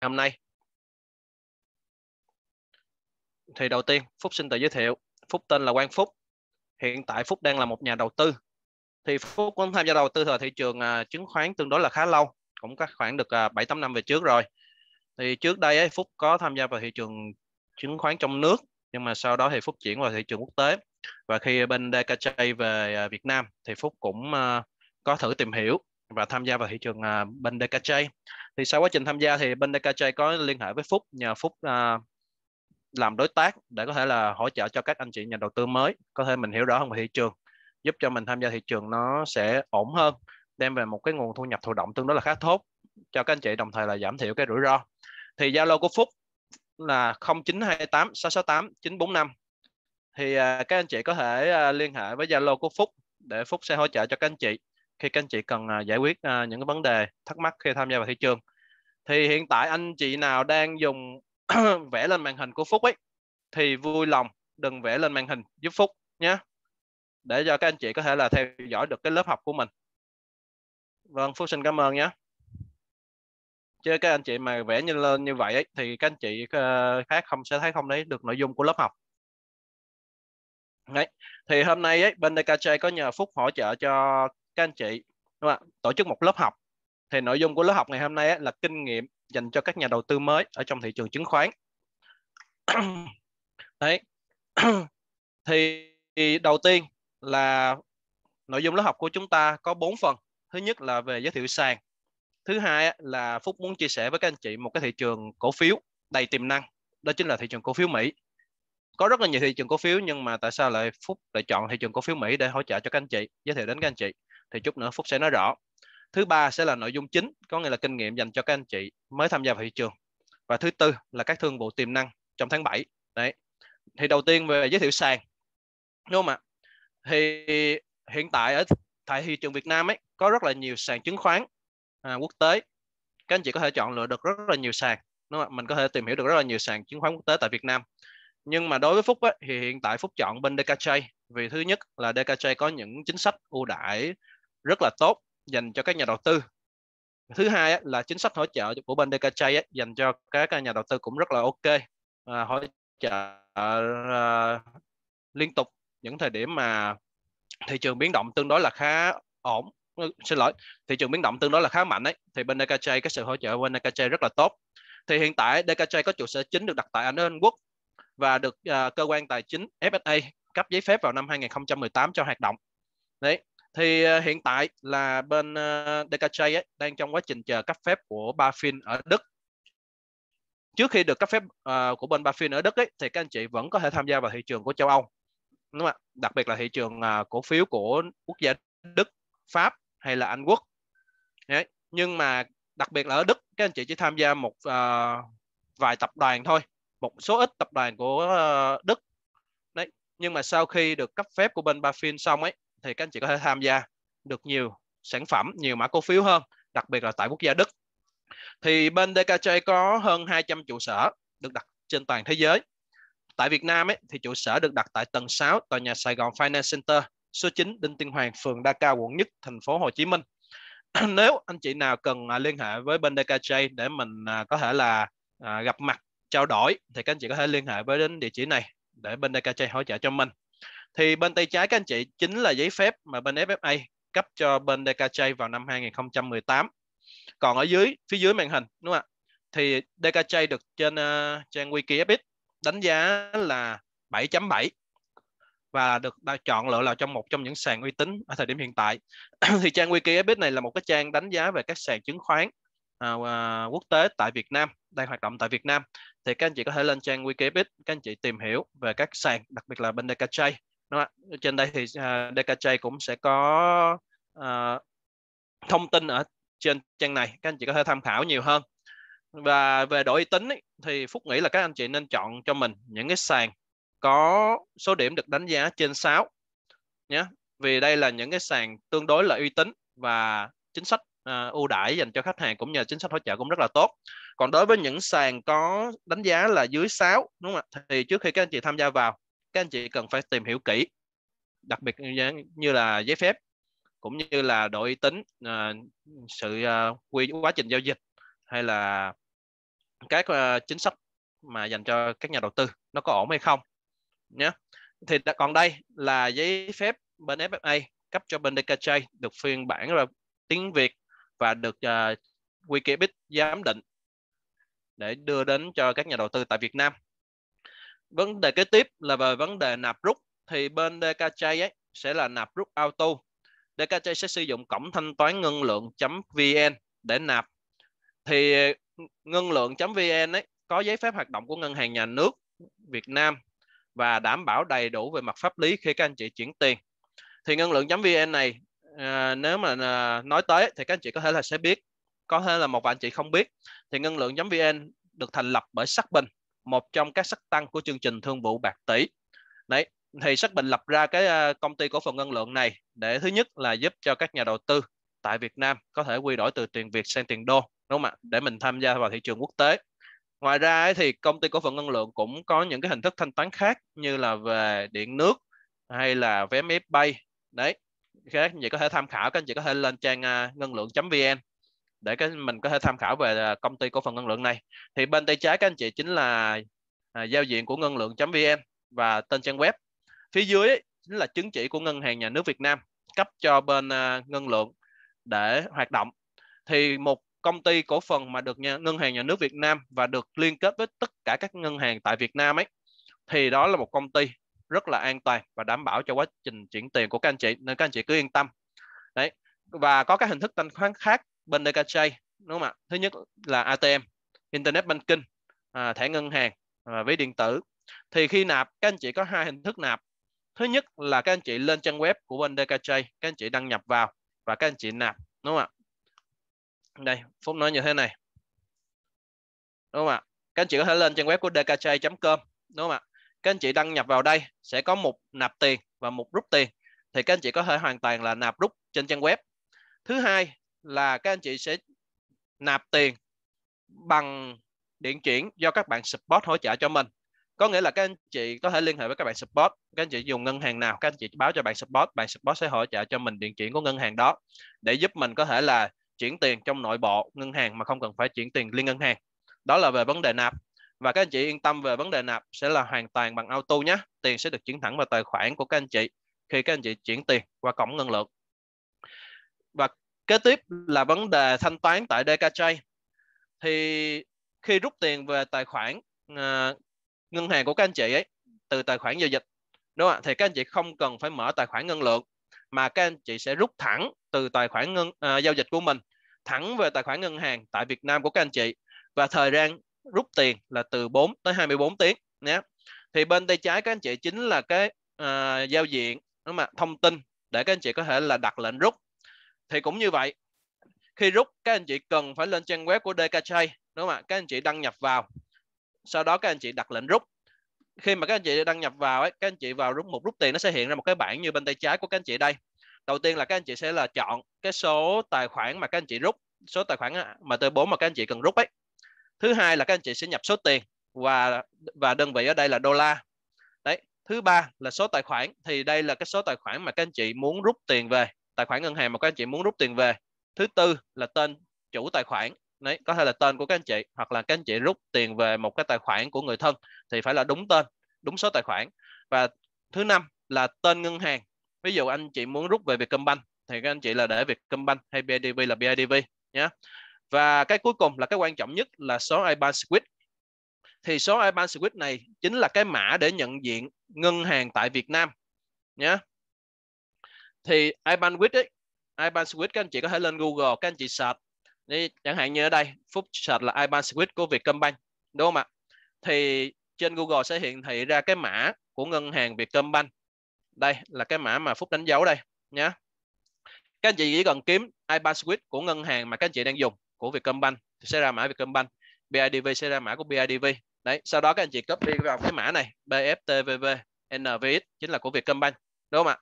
hôm nay. Thì đầu tiên, Phúc xin tự giới thiệu. Phúc tên là Quang Phúc. Hiện tại Phúc đang là một nhà đầu tư. Thì Phúc cũng tham gia đầu tư vào thị trường à, chứng khoán tương đối là khá lâu, cũng có khoảng được à, 7-8 năm về trước rồi. Thì trước đây ấy, Phúc có tham gia vào thị trường chứng khoán trong nước, nhưng mà sau đó thì Phúc chuyển vào thị trường quốc tế. Và khi bên DKJ về à, Việt Nam thì Phúc cũng có thử tìm hiểu và tham gia vào thị trường bên DKJ. Thì sau quá trình tham gia thì bên DKJ có liên hệ với Phúc nhờ Phúc uh, làm đối tác để có thể là hỗ trợ cho các anh chị nhà đầu tư mới. Có thể mình hiểu rõ hơn về thị trường giúp cho mình tham gia thị trường nó sẽ ổn hơn đem về một cái nguồn thu nhập thụ động tương đối là khá tốt cho các anh chị đồng thời là giảm thiểu cái rủi ro. Thì Zalo của Phúc là 0928 668 945 thì uh, các anh chị có thể uh, liên hệ với Zalo của Phúc để Phúc sẽ hỗ trợ cho các anh chị khi các anh chị cần à, giải quyết à, những cái vấn đề thắc mắc khi tham gia vào thị trường. Thì hiện tại anh chị nào đang dùng vẽ lên màn hình của Phúc ấy thì vui lòng đừng vẽ lên màn hình giúp Phúc nhé. Để cho các anh chị có thể là theo dõi được cái lớp học của mình. Vâng Phúc xin cảm ơn nhé. Chứ các anh chị mà vẽ như lên như vậy ấy, thì các anh chị ờ, khác không sẽ thấy không thấy được nội dung của lớp học. Đấy. thì hôm nay ấy, bên DKJ có nhờ Phúc hỗ trợ cho các anh chị, đúng không? tổ chức một lớp học. Thì nội dung của lớp học ngày hôm nay là kinh nghiệm dành cho các nhà đầu tư mới ở trong thị trường chứng khoán. Đấy. Thì đầu tiên là nội dung lớp học của chúng ta có 4 phần. Thứ nhất là về giới thiệu sàn. Thứ hai là phúc muốn chia sẻ với các anh chị một cái thị trường cổ phiếu đầy tiềm năng. Đó chính là thị trường cổ phiếu mỹ. Có rất là nhiều thị trường cổ phiếu nhưng mà tại sao lại phúc lại chọn thị trường cổ phiếu mỹ để hỗ trợ cho các anh chị? Giới thiệu đến các anh chị thì chút nữa phúc sẽ nói rõ. Thứ ba sẽ là nội dung chính có nghĩa là kinh nghiệm dành cho các anh chị mới tham gia vào thị trường. Và thứ tư là các thương vụ tiềm năng trong tháng 7 đấy. Thì đầu tiên về giới thiệu sàn. Đúng không ạ? Thì hiện tại ở tại thị trường Việt Nam ấy có rất là nhiều sàn chứng khoán à, quốc tế. Các anh chị có thể chọn lựa được rất là nhiều sàn. Đúng không? mình có thể tìm hiểu được rất là nhiều sàn chứng khoán quốc tế tại Việt Nam. Nhưng mà đối với Phúc ấy, thì hiện tại Phúc chọn bên DKJ vì thứ nhất là DKJ có những chính sách ưu đãi rất là tốt dành cho các nhà đầu tư. Thứ hai là chính sách hỗ trợ của bên DKJ dành cho các nhà đầu tư cũng rất là ok. À, hỗ trợ à, liên tục những thời điểm mà thị trường biến động tương đối là khá ổn. Ừ, xin lỗi thị trường biến động tương đối là khá mạnh ấy thì bên DKJ cái sự hỗ trợ bên DKJ rất là tốt. Thì hiện tại DKJ có trụ sở chính được đặt tại Anh Quốc và được uh, cơ quan tài chính FSA cấp giấy phép vào năm 2018 cho hoạt động. Đấy thì uh, hiện tại là bên ờ, uh, DKJ ấy, đang trong quá trình chờ cấp phép của BaFin ở Đức. Trước khi được cấp phép uh, của bên BaFin ở Đức ấy, thì các anh chị vẫn có thể tham gia vào thị trường của châu Âu đúng không ạ? Đặc biệt là thị trường uh, cổ phiếu của quốc gia Đức Pháp hay là Anh Quốc. Đấy. nhưng mà đặc biệt là ở Đức các anh chị chỉ tham gia một uh, vài tập đoàn thôi một số ít tập đoàn của uh, Đức. Đấy nhưng mà sau khi được cấp phép của bên BaFin xong ấy thì các anh chị có thể tham gia được nhiều sản phẩm nhiều mã cổ phiếu hơn đặc biệt là tại quốc gia Đức. Thì bên DKJ có hơn 200 trụ sở được đặt trên toàn thế giới. Tại Việt Nam ấy, thì trụ sở được đặt tại tầng 6 tòa nhà Sài Gòn Finance Center số 9 Đinh Tiên Hoàng phường Đa Cao quận Nhất thành phố Hồ Chí Minh. Nếu anh chị nào cần à, liên hệ với bên DKJ để mình à, có thể là à, gặp mặt trao đổi thì các anh chị có thể liên hệ với đến địa chỉ này để bên DKJ hỗ trợ cho mình thì bên tay trái các anh chị chính là giấy phép mà bên FFA cấp cho bên DKJ vào năm 2018 còn ở dưới phía dưới màn hình đúng không ạ? Thì DKJ được trên uh, trang wiki FX đánh giá là 7.7 và được chọn lựa là trong một trong những sàn uy tín ở thời điểm hiện tại. Thì trang wiki FX này là một cái trang đánh giá về các sàn chứng khoán uh, uh, quốc tế tại Việt Nam đang hoạt động tại Việt Nam. Thì các anh chị có thể lên trang wiki FX các anh chị tìm hiểu về các sàn đặc biệt là bên DKJ đúng không? trên đây thì à, uh, DKJ cũng sẽ có uh, thông tin ở trên trang này. Các anh chị có thể tham khảo nhiều hơn. Và về độ uy tín ấy, thì Phúc nghĩ là các anh chị nên chọn cho mình những cái sàn có số điểm được đánh giá trên 6 nhé vì đây là những cái sàn tương đối là uy tín và chính sách uh, ưu đãi dành cho khách hàng cũng như chính sách hỗ trợ cũng rất là tốt. Còn đối với những sàn có đánh giá là dưới 6 đúng không ạ? Thì trước khi các anh chị tham gia vào các anh chị cần phải tìm hiểu kỹ đặc biệt như là giấy phép cũng như là độ uy tín à, sự à, quy quá trình giao dịch hay là các à, chính sách mà dành cho các nhà đầu tư nó có ổn hay không nhé thì còn đây là giấy phép bên FFA cấp cho bên DKJ được phiên bản là tiếng Việt và được uh, Wikibit giám định để đưa đến cho các nhà đầu tư tại Việt Nam. Vấn đề kế tiếp là về vấn đề nạp rút thì bên DKJ ấy sẽ là nạp rút auto. DKJ sẽ sử dụng cổng thanh toán ngân lượng.vn để nạp. Thì ngân lượng.vn ấy có giấy phép hoạt động của ngân hàng nhà nước Việt Nam và đảm bảo đầy đủ về mặt pháp lý khi các anh chị chuyển tiền. Thì ngân lượng.vn này à, nếu mà à, nói tới thì các anh chị có thể là sẽ biết, có thể là một vài anh chị không biết. Thì ngân lượng.vn được thành lập bởi Sắc Bình, một trong các sắc tăng của chương trình thương vụ bạc tỷ. Đấy, thì Sắc Bình lập ra cái ờ, công ty cổ phần ngân lượng này để thứ nhất là giúp cho các nhà đầu tư tại Việt Nam có thể quy đổi từ tiền Việt sang tiền đô đúng không ạ? Để mình tham gia vào thị trường quốc tế. Ngoài ra thì công ty cổ phần ngân lượng cũng có những cái hình thức thanh toán khác như là về điện nước hay là vé máy bay. Đấy các anh chị có thể tham khảo các anh chị có thể lên trang ờ, ngân lượng.vn để cái mình có thể tham khảo về à, công ty cổ phần ngân lượng này. Thì bên tay trái các anh chị chính là à, giao diện của ngân lượng.vn và tên trang web. Phía dưới ấy, chính là chứng chỉ của ngân hàng nhà nước Việt Nam cấp cho bên à, ngân lượng để hoạt động. Thì một công ty cổ phần mà được nhà, ngân hàng nhà nước Việt Nam và được liên kết với tất cả các ngân hàng tại Việt Nam ấy thì đó là một công ty rất là an toàn và đảm bảo cho quá trình chuyển tiền của các anh chị. Nên các anh chị cứ yên tâm. Đấy và có các hình thức thanh toán khác bên DKJ đúng không ạ? Thứ nhất là ATM Internet Banking à, thẻ ngân hàng và ví điện tử. Thì khi nạp các anh chị có hai hình thức nạp. Thứ nhất là các anh chị lên trang web của bên DKJ các anh chị đăng nhập vào và các anh chị nạp đúng không ạ? Đây phúc nói như thế này. Đúng không ạ? Các anh chị có thể lên trang web của dkj.com đúng không ạ? Các anh chị đăng nhập vào đây sẽ có một nạp tiền và một rút tiền. Thì các anh chị có thể hoàn toàn là nạp rút trên trang web. Thứ hai là các anh chị sẽ nạp tiền bằng điện chuyển do các bạn support hỗ trợ cho mình. Có nghĩa là các anh chị có thể liên hệ với các bạn support, các anh chị dùng ngân hàng nào, các anh chị báo cho bạn support bạn support sẽ hỗ trợ cho mình điện chuyển của ngân hàng đó để giúp mình có thể là chuyển tiền trong nội bộ ngân hàng mà không cần phải chuyển tiền liên ngân hàng. Đó là về vấn đề nạp. Và các anh chị yên tâm về vấn đề nạp sẽ là hoàn toàn bằng auto nhé. Tiền sẽ được chuyển thẳng vào tài khoản của các anh chị khi các anh chị chuyển tiền qua cổng ngân lượng kế tiếp là vấn đề thanh toán tại DKJ thì khi rút tiền về tài khoản uh, ngân hàng của các anh chị ấy từ tài khoản giao dịch đúng không ạ? Thì các anh chị không cần phải mở tài khoản ngân lượng mà các anh chị sẽ rút thẳng từ tài khoản ngân uh, giao dịch của mình thẳng về tài khoản ngân hàng tại Việt Nam của các anh chị. Và thời gian rút tiền là từ 4 tới 24 tiếng nhé. Thì bên tay trái các anh chị chính là cái uh, giao diện đúng không ạ? Thông tin để các anh chị có thể là đặt lệnh rút thì cũng như vậy khi rút các anh chị cần phải lên trang web của DKJ đúng không ạ các anh chị đăng nhập vào sau đó các anh chị đặt lệnh rút khi mà các anh chị đăng nhập vào ấy, các anh chị vào rút một rút tiền nó sẽ hiện ra một cái bảng như bên tay trái của các anh chị đây đầu tiên là các anh chị sẽ là chọn cái số tài khoản mà các anh chị rút số tài khoản mà tôi 4 mà các anh chị cần rút ấy thứ hai là các anh chị sẽ nhập số tiền và và đơn vị ở đây là đô la đấy thứ ba là số tài khoản thì đây là cái số tài khoản mà các anh chị muốn rút tiền về tài khoản ngân hàng mà các anh chị muốn rút tiền về. Thứ tư là tên chủ tài khoản. Đấy, có thể là tên của các anh chị, hoặc là các anh chị rút tiền về một cái tài khoản của người thân thì phải là đúng tên, đúng số tài khoản. Và thứ năm là tên ngân hàng. Ví dụ anh chị muốn rút về Vietcombank thì các anh chị là để Vietcombank hay BIDV là BIDV nhé và cái cuối cùng là cái quan trọng nhất là số IBAN SWIFT thì số IBAN SWIFT này chính là cái mã để nhận diện ngân hàng tại Việt Nam nhé thì IBAN switch ấy, IBAN switch các anh chị có thể lên Google các anh chị search. Đi chẳng hạn như ở đây Phúc search là IBAN switch của Vietcombank đúng không ạ? Thì trên Google sẽ hiện thị ra cái mã của ngân hàng Vietcombank. Đây là cái mã mà Phúc đánh dấu đây nhé các anh chị chỉ cần kiếm IBAN switch của ngân hàng mà các anh chị đang dùng của Vietcombank thì sẽ ra mã Vietcombank. BIDV sẽ ra mã của BIDV đấy sau đó các anh chị copy vào cái mã này BFTVV NVX chính là của Vietcombank đúng không ạ?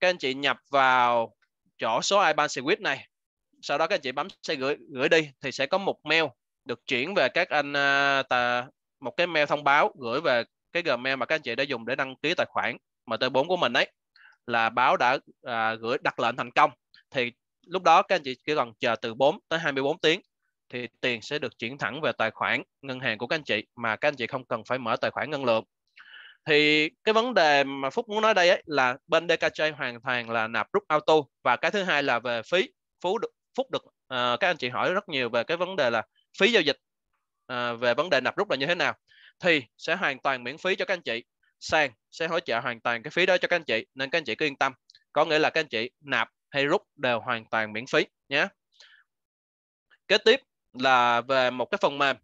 Các anh chị nhập vào chỗ số IBAN SWIFT này. Sau đó các anh chị bấm sẽ gửi gửi đi thì sẽ có một mail được chuyển về các anh tà, một cái mail thông báo gửi về cái Gmail mà các anh chị đã dùng để đăng ký tài khoản MT4 của mình đấy là báo đã à, gửi đặt lệnh thành công. Thì lúc đó các anh chị chỉ cần chờ từ 4 tới 24 tiếng thì tiền sẽ được chuyển thẳng về tài khoản ngân hàng của các anh chị mà các anh chị không cần phải mở tài khoản ngân lượng thì cái vấn đề mà Phúc muốn nói đây ấy, là bên DKJ hoàn toàn là nạp rút auto và cái thứ hai là về phí. Phú được Phúc được uh, các anh chị hỏi rất nhiều về cái vấn đề là phí giao dịch uh, về vấn đề nạp rút là như thế nào. Thì sẽ hoàn toàn miễn phí cho các anh chị. Sàn sẽ hỗ trợ hoàn toàn cái phí đó cho các anh chị nên các anh chị cứ yên tâm. Có nghĩa là các anh chị nạp hay rút đều hoàn toàn miễn phí nhé. Kế tiếp là về một cái phần mềm.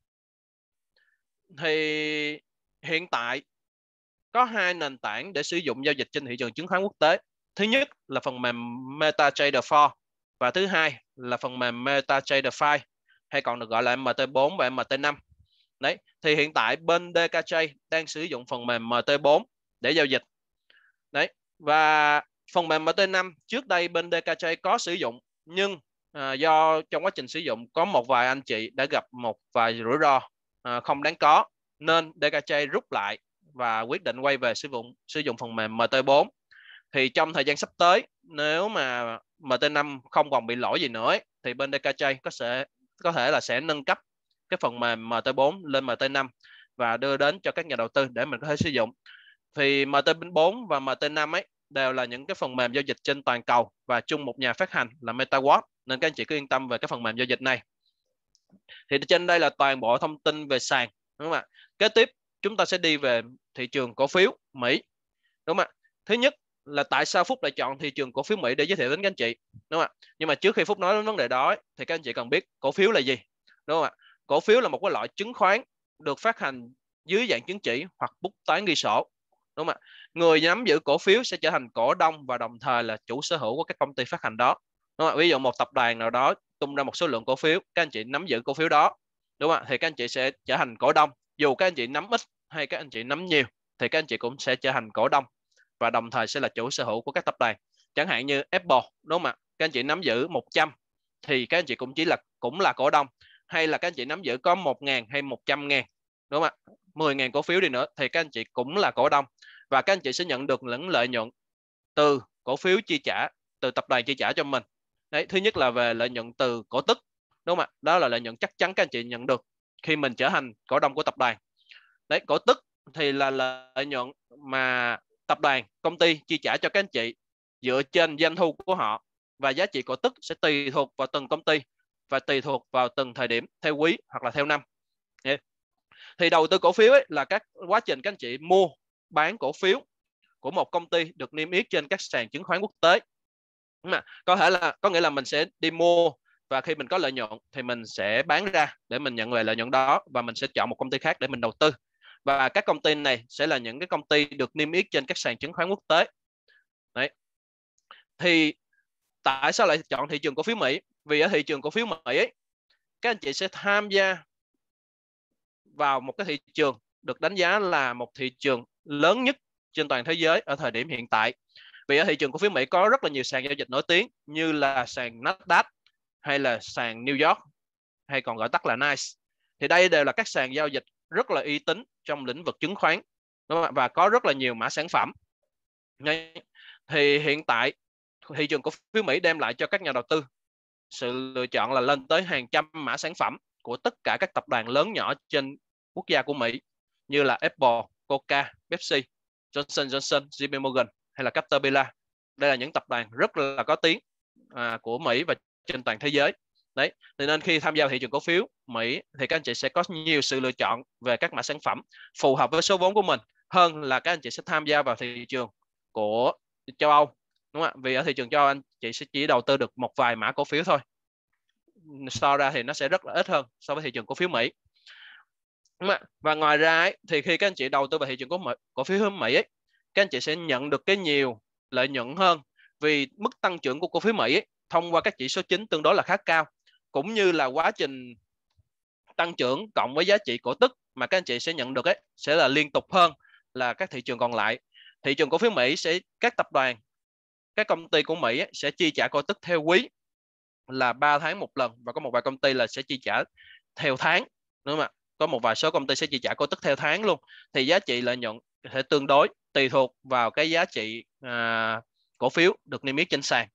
Thì hiện tại có hai nền tảng để sử dụng giao dịch trên thị trường chứng khoán quốc tế. Thứ nhất là phần mềm MetaTrader 4 và thứ hai là phần mềm MetaTrader 5 hay còn được gọi là MT4 và MT5 đấy thì hiện tại bên DKJ đang sử dụng phần mềm MT4 để giao dịch. Đấy và phần mềm MT5 trước đây bên DKJ có sử dụng nhưng à, do trong quá trình sử dụng có một vài anh chị đã gặp một vài rủi ro à, không đáng có nên DKJ rút lại và quyết định quay về sử dụng sử dụng phần mềm MT4 thì trong thời gian sắp tới, nếu mà MT5 không còn bị lỗi gì nữa thì bên DKJ có sẽ, có thể là sẽ nâng cấp cái phần mềm MT4 lên MT5 và đưa đến cho các nhà đầu tư để mình có thể sử dụng. Thì MT4 và MT5 ấy đều là những cái phần mềm giao dịch trên toàn cầu và chung một nhà phát hành là MetaWatt nên các anh chị cứ yên tâm về cái phần mềm giao dịch này. Thì trên đây là toàn bộ thông tin về sàn, đúng không ạ? Kế tiếp chúng ta sẽ đi về thị trường cổ phiếu Mỹ, đúng không ạ? Thứ nhất là tại sao Phúc lại chọn thị trường cổ phiếu Mỹ để giới thiệu đến các anh chị, đúng không ạ? Nhưng mà trước khi Phúc nói đến vấn đề đó thì các anh chị cần biết cổ phiếu là gì, đúng không ạ? Cổ phiếu là một cái loại chứng khoán được phát hành dưới dạng chứng chỉ hoặc bút toán ghi sổ, đúng không ạ? Người nắm giữ cổ phiếu sẽ trở thành cổ đông và đồng thời là chủ sở hữu của các công ty phát hành đó, đúng không ạ? Ví dụ một tập đoàn nào đó tung ra một số lượng cổ phiếu, các anh chị nắm giữ cổ phiếu đó, đúng không ạ? Thì các anh chị sẽ trở thành cổ đông, dù các anh chị nắm ít hay các anh chị nắm nhiều, thì các anh chị cũng sẽ trở thành cổ đông và đồng thời sẽ là chủ sở hữu của các tập đoàn. Chẳng hạn như Apple, đúng không ạ? Các anh chị nắm giữ 100 thì các anh chị cũng chỉ là, cũng là cổ đông. Hay là các anh chị nắm giữ có 1 ngàn hay 100 ngàn, đúng không ạ? 10 ngàn cổ phiếu đi nữa thì các anh chị cũng là cổ đông. Và các anh chị sẽ nhận được những lợi nhuận từ cổ phiếu chi trả, từ tập đoàn chi trả cho mình. Đấy, thứ nhất là về lợi nhuận từ cổ tức, đúng không ạ? Đó là lợi nhuận chắc chắn các anh chị nhận được khi mình trở thành cổ đông của tập đoàn đấy, cổ tức thì là lợi nhuận mà tập đoàn, công ty chi trả cho các anh chị dựa trên doanh thu của họ và giá trị cổ tức sẽ tùy thuộc vào từng công ty và tùy thuộc vào từng thời điểm, theo quý hoặc là theo năm. Thì đầu tư cổ phiếu ấy là các, quá trình các anh chị mua, bán cổ phiếu của một công ty được niêm yết trên các sàn chứng khoán quốc tế. Mà có thể là, có nghĩa là mình sẽ đi mua và khi mình có lợi nhuận thì mình sẽ bán ra để mình nhận về lợi nhuận đó và mình sẽ chọn một công ty khác để mình đầu tư và các công ty này sẽ là những cái công ty được niêm yết trên các sàn chứng khoán quốc tế. Đấy. Thì tại sao lại chọn thị trường cổ phiếu Mỹ? Vì ở thị trường cổ phiếu Mỹ ấy, các anh chị sẽ tham gia vào một cái thị trường được đánh giá là một thị trường lớn nhất trên toàn thế giới ở thời điểm hiện tại. Vì ở thị trường cổ phiếu Mỹ có rất là nhiều sàn giao dịch nổi tiếng như là sàn Nasdaq hay là sàn New York hay còn gọi tắt là NICE. Thì đây đều là các sàn giao dịch rất là uy tín trong lĩnh vực chứng khoán và có rất là nhiều mã sản phẩm thì hiện tại thị trường cổ phiếu Mỹ đem lại cho các nhà đầu tư sự lựa chọn là lên tới hàng trăm mã sản phẩm của tất cả các tập đoàn lớn nhỏ trên quốc gia của Mỹ như là Apple, Coca, Pepsi, Johnson Johnson, JP Morgan hay là Caterpillar. Đây là những tập đoàn rất là có tiếng à, của Mỹ và trên toàn thế giới. Đấy, thì nên khi tham gia thị trường cổ phiếu Mỹ thì các anh chị sẽ có nhiều sự lựa chọn về các mã sản phẩm phù hợp với số vốn của mình hơn là các anh chị sẽ tham gia vào thị trường của châu Âu đúng không ạ? Vì ở thị trường châu Âu anh chị sẽ chỉ đầu tư được một vài mã cổ phiếu thôi. So ra thì nó sẽ rất là ít hơn so với thị trường cổ phiếu Mỹ. Đúng không ạ? Và ngoài ra ấy, thì khi các anh chị đầu tư vào thị trường cổ, cổ phiếu Mỹ ấy, các anh chị sẽ nhận được cái nhiều lợi nhuận hơn vì mức tăng trưởng của cổ phiếu Mỹ ấy, thông qua các chỉ số chính tương đối là khá cao cũng như là quá trình tăng trưởng cộng với giá trị cổ tức mà các anh chị sẽ nhận được ấy sẽ là liên tục hơn là các thị trường còn lại. Thị trường cổ phiếu Mỹ sẽ các tập đoàn các công ty của Mỹ ấy, sẽ chi trả cổ tức theo quý là 3 tháng một lần và có một vài công ty là sẽ chi trả theo tháng đúng không ạ? Có một vài số công ty sẽ chi trả cổ tức theo tháng luôn. Thì giá trị lợi nhuận sẽ tương đối tùy thuộc vào cái giá trị à, cổ phiếu được niêm yết trên sàn.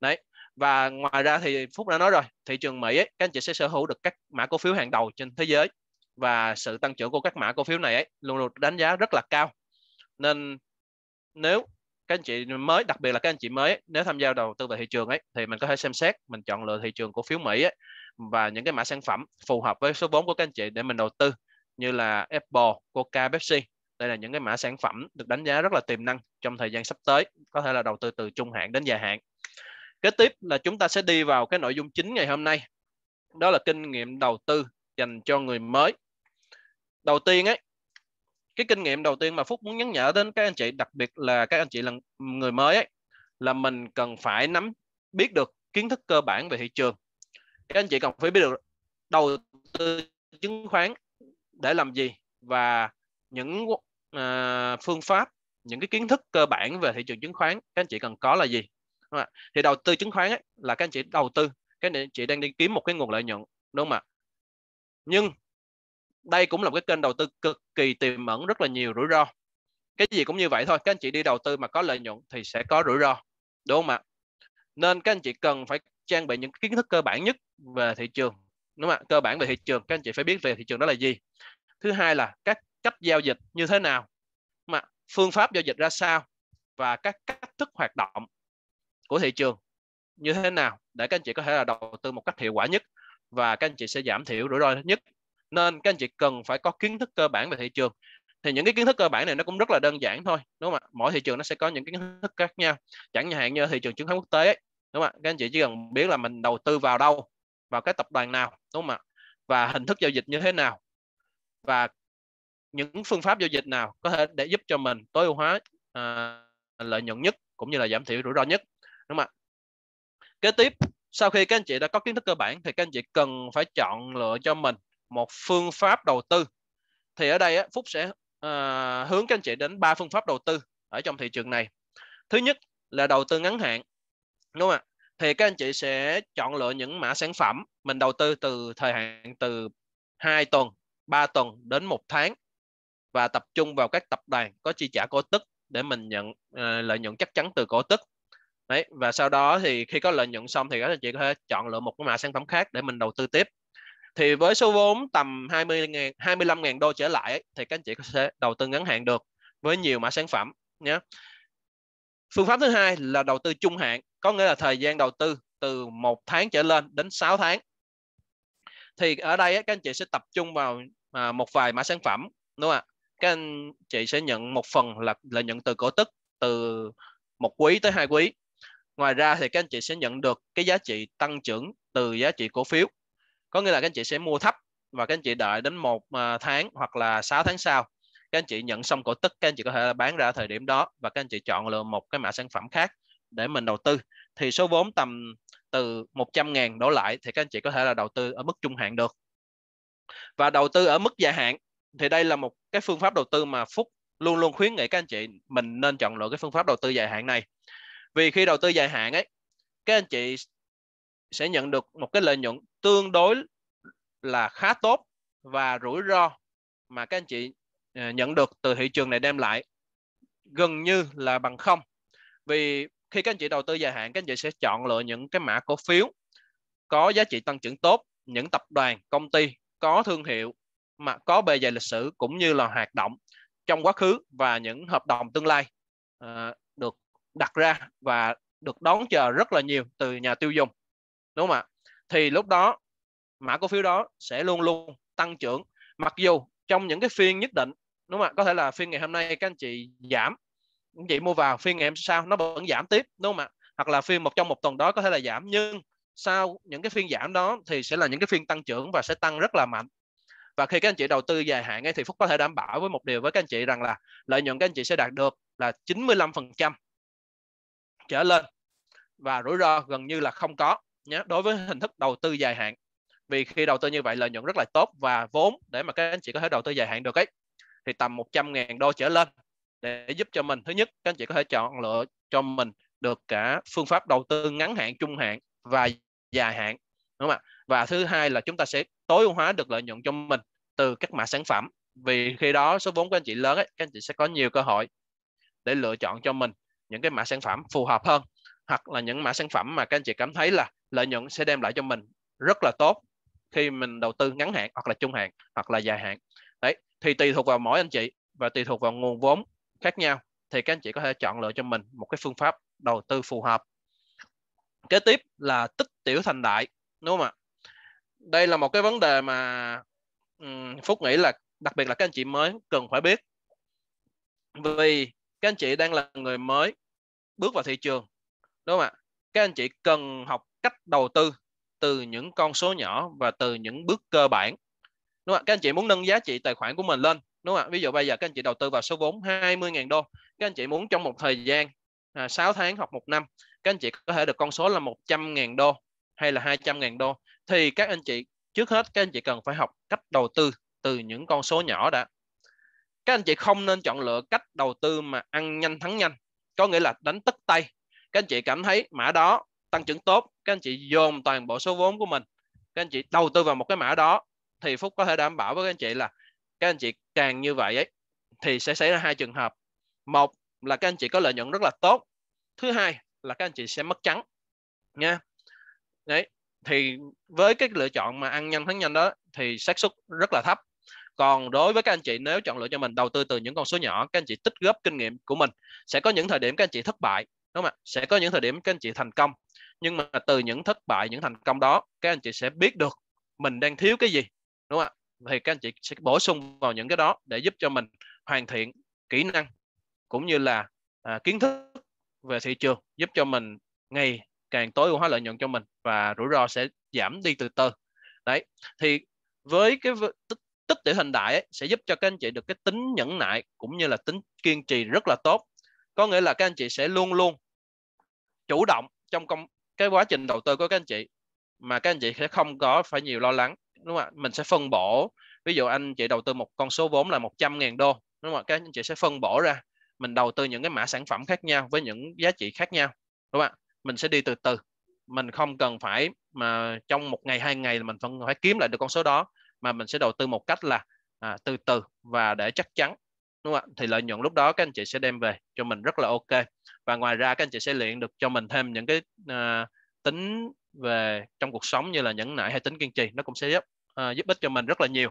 Đấy và ngoài ra thì phúc đã nói rồi thị trường mỹ ấy, các anh chị sẽ sở hữu được các mã cổ phiếu hàng đầu trên thế giới. Và sự tăng trưởng của các mã cổ phiếu này ấy, luôn luôn đánh giá rất là cao. Nên nếu các anh chị mới đặc biệt là các anh chị mới nếu tham gia đầu tư vào thị trường ấy thì mình có thể xem xét mình chọn lựa thị trường cổ phiếu Mỹ ấy, và những cái mã sản phẩm phù hợp với số vốn của các anh chị để mình đầu tư như là Apple, Coca, Pepsi. Đây là những cái mã sản phẩm được đánh giá rất là tiềm năng trong thời gian sắp tới có thể là đầu tư từ trung hạn đến dài hạn kế tiếp là chúng ta sẽ đi vào cái nội dung chính ngày hôm nay. Đó là kinh nghiệm đầu tư dành cho người mới. Đầu tiên ấy cái kinh nghiệm đầu tiên mà phúc muốn nhắn nhở đến các anh chị đặc biệt là các anh chị là người mới ấy là mình cần phải nắm biết được kiến thức cơ bản về thị trường. Các anh chị cần phải biết được đầu tư chứng khoán để làm gì và những uh, phương pháp những cái kiến thức cơ bản về thị trường chứng khoán các anh chị cần có là gì thì đầu tư chứng khoán ấy, là các anh chị đầu tư các anh chị đang đi kiếm một cái nguồn lợi nhuận đúng không ạ? Nhưng đây cũng là một cái kênh đầu tư cực kỳ tiềm ẩn rất là nhiều rủi ro. Cái gì cũng như vậy thôi các anh chị đi đầu tư mà có lợi nhuận thì sẽ có rủi ro đúng không ạ? Nên các anh chị cần phải trang bị những kiến thức cơ bản nhất về thị trường đúng không ạ? Cơ bản về thị trường các anh chị phải biết về thị trường đó là gì. Thứ hai là các cách giao dịch như thế nào mà phương pháp giao dịch ra sao và các cách thức hoạt động của thị trường như thế nào để các anh chị có thể là đầu tư một cách hiệu quả nhất và các anh chị sẽ giảm thiểu rủi ro nhất. Nên các anh chị cần phải có kiến thức cơ bản về thị trường. Thì những cái kiến thức cơ bản này nó cũng rất là đơn giản thôi đúng không ạ? Mỗi thị trường nó sẽ có những kiến thức khác nhau. Chẳng hạn như thị trường chứng khoán quốc tế ấy, đúng không ạ? Các anh chị chỉ cần biết là mình đầu tư vào đâu vào cái tập đoàn nào đúng không ạ? Và hình thức giao dịch như thế nào. Và những phương pháp giao dịch nào có thể để giúp cho mình tối ưu hóa à, lợi nhuận nhất cũng như là giảm thiểu rủi ro nhất đúng không ạ? Kế tiếp sau khi các anh chị đã có kiến thức cơ bản thì các anh chị cần phải chọn lựa cho mình một phương pháp đầu tư. Thì ở đây Phúc sẽ uh, hướng các anh chị đến ba phương pháp đầu tư ở trong thị trường này. Thứ nhất là đầu tư ngắn hạn đúng không ạ? Thì các anh chị sẽ chọn lựa những mã sản phẩm mình đầu tư từ thời hạn từ 2 tuần 3 tuần đến một tháng và tập trung vào các tập đoàn có chi trả cổ tức để mình nhận uh, lợi nhuận chắc chắn từ cổ tức. Đấy, và sau đó thì khi có lợi nhuận xong thì các anh chị có thể chọn lựa một cái mã sản phẩm khác để mình đầu tư tiếp thì với số vốn tầm 20 000 25.000 đô trở lại ấy, thì các anh chị có thể đầu tư ngắn hạn được với nhiều mã sản phẩm nhé. Phương pháp thứ hai là đầu tư trung hạn, có nghĩa là thời gian đầu tư từ một tháng trở lên đến 6 tháng. Thì ở đây ấy, các anh chị sẽ tập trung vào à, một vài mã sản phẩm, đúng không ạ? Các anh chị sẽ nhận một phần là lợi nhuận từ cổ tức từ một quý tới hai quý. Ngoài ra thì các anh chị sẽ nhận được cái giá trị tăng trưởng từ giá trị cổ phiếu. Có nghĩa là các anh chị sẽ mua thấp và các anh chị đợi đến một à, tháng hoặc là 6 tháng sau, các anh chị nhận xong cổ tức, các anh chị có thể bán ra thời điểm đó và các anh chị chọn lựa một cái mã sản phẩm khác để mình đầu tư. Thì số vốn tầm từ 100 ngàn đổ lại thì các anh chị có thể là đầu tư ở mức trung hạn được. Và đầu tư ở mức dài hạn thì đây là một cái phương pháp đầu tư mà Phúc luôn luôn khuyến nghị các anh chị mình nên chọn lựa cái phương pháp đầu tư dài hạn này vì khi đầu tư dài hạn ấy, các anh chị sẽ nhận được một cái lợi nhuận tương đối là khá tốt và rủi ro mà các anh chị à, nhận được từ thị trường này đem lại gần như là bằng không. Vì khi các anh chị đầu tư dài hạn, các anh chị sẽ chọn lựa những cái mã cổ phiếu có giá trị tăng trưởng tốt, những tập đoàn, công ty có thương hiệu mà có bề dày lịch sử cũng như là hoạt động trong quá khứ và những hợp đồng tương lai. À, đặt ra và được đón chờ rất là nhiều từ nhà tiêu dùng đúng không ạ? Thì lúc đó mã cổ phiếu đó sẽ luôn luôn tăng trưởng. Mặc dù trong những cái phiên nhất định đúng không ạ? Có thể là phiên ngày hôm nay các anh chị giảm anh chị mua vào phiên ngày hôm sau nó vẫn giảm tiếp đúng không ạ? Hoặc là phiên một trong một tuần đó có thể là giảm nhưng sau những cái phiên giảm đó thì sẽ là những cái phiên tăng trưởng và sẽ tăng rất là mạnh. Và khi các anh chị đầu tư dài hạn ấy, thì Phúc có thể đảm bảo với một điều với các anh chị rằng là lợi nhuận các anh chị sẽ đạt được là 95% trở lên và rủi ro gần như là không có nhé, đối với hình thức đầu tư dài hạn. Vì khi đầu tư như vậy, lợi nhuận rất là tốt và vốn để mà các anh chị có thể đầu tư dài hạn được ấy, thì tầm 100 ngàn đô trở lên để giúp cho mình. Thứ nhất, các anh chị có thể chọn lựa cho mình được cả phương pháp đầu tư ngắn hạn, trung hạn và dài hạn, đúng không ạ? Và thứ hai là chúng ta sẽ tối ưu hóa được lợi nhuận cho mình từ các mã sản phẩm. Vì khi đó số vốn của anh chị lớn ấy, các anh chị sẽ có nhiều cơ hội để lựa chọn cho mình những cái mã sản phẩm phù hợp hơn hoặc là những mã sản phẩm mà các anh chị cảm thấy là lợi nhuận sẽ đem lại cho mình rất là tốt khi mình đầu tư ngắn hạn hoặc là trung hạn hoặc là dài hạn. Đấy thì tùy thuộc vào mỗi anh chị và tùy thuộc vào nguồn vốn khác nhau thì các anh chị có thể chọn lựa cho mình một cái phương pháp đầu tư phù hợp. Kế tiếp là tích tiểu thành đại đúng không ạ? Đây là một cái vấn đề mà um, phúc nghĩ là đặc biệt là các anh chị mới cần phải biết. Vì các anh chị đang là người mới bước vào thị trường đúng không ạ? Các anh chị cần học cách đầu tư từ những con số nhỏ và từ những bước cơ bản đúng không ạ? Các anh chị muốn nâng giá trị tài khoản của mình lên đúng không ạ? Ví dụ bây giờ các anh chị đầu tư vào số vốn 20.000 đô các anh chị muốn trong một thời gian à, 6 tháng hoặc một năm các anh chị có thể được con số là 100.000 đô hay là 200.000 đô. Thì các anh chị trước hết các anh chị cần phải học cách đầu tư từ những con số nhỏ đã. Các anh chị không nên chọn lựa cách đầu tư mà ăn nhanh thắng nhanh có nghĩa là đánh tất tay. Các anh chị cảm thấy mã đó tăng trưởng tốt, các anh chị dồn toàn bộ số vốn của mình, các anh chị đầu tư vào một cái mã đó, thì phúc có thể đảm bảo với các anh chị là các anh chị càng như vậy ấy, thì sẽ xảy ra hai trường hợp. Một là các anh chị có lợi nhuận rất là tốt. Thứ hai là các anh chị sẽ mất trắng, nha. Đấy, thì với cái lựa chọn mà ăn nhanh thắng nhanh đó, thì xác suất rất là thấp còn đối với các anh chị nếu chọn lựa cho mình đầu tư từ những con số nhỏ các anh chị tích góp kinh nghiệm của mình sẽ có những thời điểm các anh chị thất bại đúng không ạ? Sẽ có những thời điểm các anh chị thành công. Nhưng mà từ những thất bại những thành công đó các anh chị sẽ biết được mình đang thiếu cái gì đúng không ạ? Thì các anh chị sẽ bổ sung vào những cái đó để giúp cho mình hoàn thiện kỹ năng cũng như là à, kiến thức về thị trường giúp cho mình ngày càng tối ưu hóa lợi nhuận cho mình và rủi ro sẽ giảm đi từ từ. Đấy thì với cái tích, tích tiểu thành đại ấy, sẽ giúp cho các anh chị được cái tính nhẫn nại cũng như là tính kiên trì rất là tốt. Có nghĩa là các anh chị sẽ luôn luôn chủ động trong công cái quá trình đầu tư của các anh chị mà các anh chị sẽ không có phải nhiều lo lắng đúng không ạ? Mình sẽ phân bổ ví dụ anh chị đầu tư một con số vốn là 100.000 đô đúng không ạ? Các anh chị sẽ phân bổ ra mình đầu tư những cái mã sản phẩm khác nhau với những giá trị khác nhau đúng không ạ? Mình sẽ đi từ từ mình không cần phải mà trong một ngày hai ngày là mình phải kiếm lại được con số đó mà mình sẽ đầu tư một cách là à, từ từ và để chắc chắn đúng không ạ? Thì lợi nhuận lúc đó các anh chị sẽ đem về cho mình rất là ok. Và ngoài ra các anh chị sẽ luyện được cho mình thêm những cái à, tính về trong cuộc sống như là nhẫn nại hay tính kiên trì nó cũng sẽ giúp à, giúp ích cho mình rất là nhiều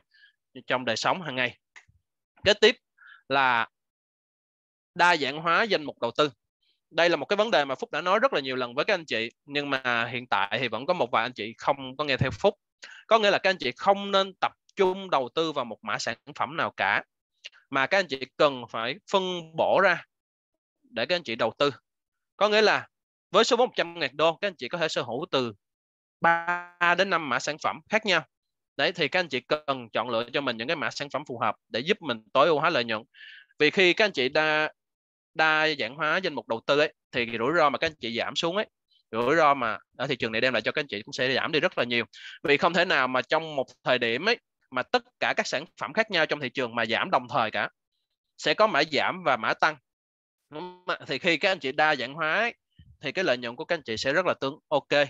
trong đời sống hàng ngày. Kế tiếp là đa dạng hóa danh mục đầu tư. Đây là một cái vấn đề mà Phúc đã nói rất là nhiều lần với các anh chị nhưng mà hiện tại thì vẫn có một vài anh chị không có nghe theo Phúc có nghĩa là các anh chị không nên tập trung đầu tư vào một mã sản phẩm nào cả, mà các anh chị cần phải phân bổ ra để các anh chị đầu tư. Có nghĩa là với số 100 ngàn đô, các anh chị có thể sở hữu từ 3 đến 5 mã sản phẩm khác nhau. Đấy, thì các anh chị cần chọn lựa cho mình những cái mã sản phẩm phù hợp để giúp mình tối ưu hóa lợi nhuận. Vì khi các anh chị đa đa dạng hóa danh mục đầu tư ấy, thì rủi ro mà các anh chị giảm xuống ấy rủi ro mà. Ở thị trường này đem lại cho các anh chị cũng sẽ giảm đi rất là nhiều. Vì không thể nào mà trong một thời điểm ấy mà tất cả các sản phẩm khác nhau trong thị trường mà giảm đồng thời cả sẽ có mã giảm và mã tăng. Thì khi các anh chị đa dạng hóa ấy, thì cái lợi nhuận của các anh chị sẽ rất là tương ok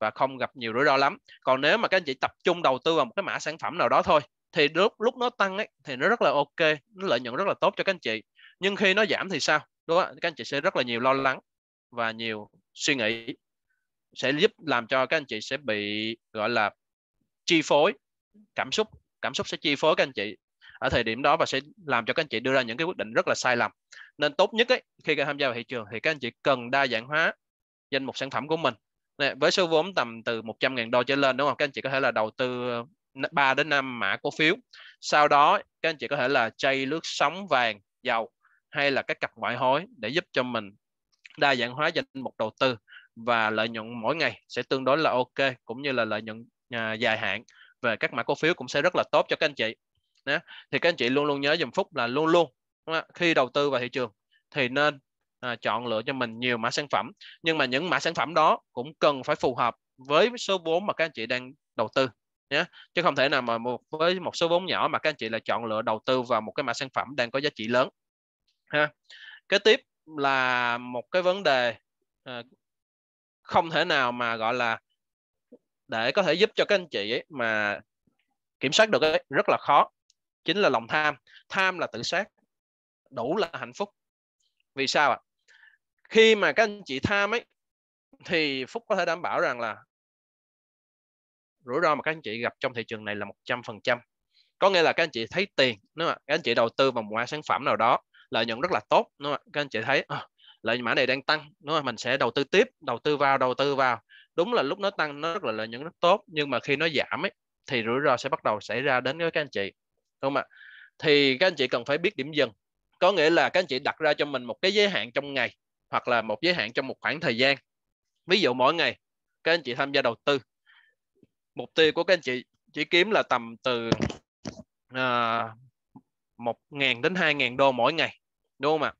và không gặp nhiều rủi ro lắm. Còn nếu mà các anh chị tập trung đầu tư vào một cái mã sản phẩm nào đó thôi thì lúc lúc nó tăng ấy thì nó rất là ok nó lợi nhuận rất là tốt cho các anh chị. Nhưng khi nó giảm thì sao? Đúng không? các anh chị sẽ rất là nhiều lo lắng và nhiều suy nghĩ sẽ giúp làm cho các anh chị sẽ bị gọi là chi phối cảm xúc cảm xúc sẽ chi phối các anh chị ở thời điểm đó và sẽ làm cho các anh chị đưa ra những cái quyết định rất là sai lầm. Nên tốt nhất ấy, khi tham gia vào thị trường thì các anh chị cần đa dạng hóa danh mục sản phẩm của mình. Nè, với số vốn tầm từ 100.000 đô trở lên đúng không? Các anh chị có thể là đầu tư 3 đến 5 mã cổ phiếu. Sau đó các anh chị có thể là chay lướt sóng vàng dầu hay là các cặp ngoại hối để giúp cho mình đa dạng hóa danh mục đầu tư và lợi nhuận mỗi ngày sẽ tương đối là ok cũng như là lợi nhuận à, dài hạn về các mã cổ phiếu cũng sẽ rất là tốt cho các anh chị. Đó. thì các anh chị luôn luôn nhớ dùm phúc là luôn luôn khi đầu tư vào thị trường thì nên à, chọn lựa cho mình nhiều mã sản phẩm nhưng mà những mã sản phẩm đó cũng cần phải phù hợp với số vốn mà các anh chị đang đầu tư nhé chứ không thể nào mà một với một số vốn nhỏ mà các anh chị lại chọn lựa đầu tư vào một cái mã sản phẩm đang có giá trị lớn ha. Kế tiếp là một cái vấn đề à, không thể nào mà gọi là để có thể giúp cho các anh chị ấy mà kiểm soát được ấy, rất là khó chính là lòng tham tham là tự sát đủ là hạnh phúc vì sao ạ khi mà các anh chị tham ấy thì Phúc có thể đảm bảo rằng là rủi ro mà các anh chị gặp trong thị trường này là 100%. Có nghĩa là các anh chị thấy tiền, đúng không? Các anh chị đầu tư vào một sản phẩm nào đó, lợi nhuận rất là tốt, đúng không? Các anh chị thấy à, lợi nhuận mã này đang tăng, đúng không? Mình sẽ đầu tư tiếp, đầu tư vào, đầu tư vào. Đúng là lúc nó tăng nó rất là lợi nhuận rất tốt, nhưng mà khi nó giảm ấy thì rủi ro sẽ bắt đầu xảy ra đến với các anh chị. Đúng không ạ? Thì các anh chị cần phải biết điểm dừng. Có nghĩa là các anh chị đặt ra cho mình một cái giới hạn trong ngày hoặc là một giới hạn trong một khoảng thời gian. Ví dụ mỗi ngày các anh chị tham gia đầu tư mục tiêu của các anh chị chỉ kiếm là tầm từ à, một uh, ngàn đến 2.000 đô mỗi ngày đúng không ạ?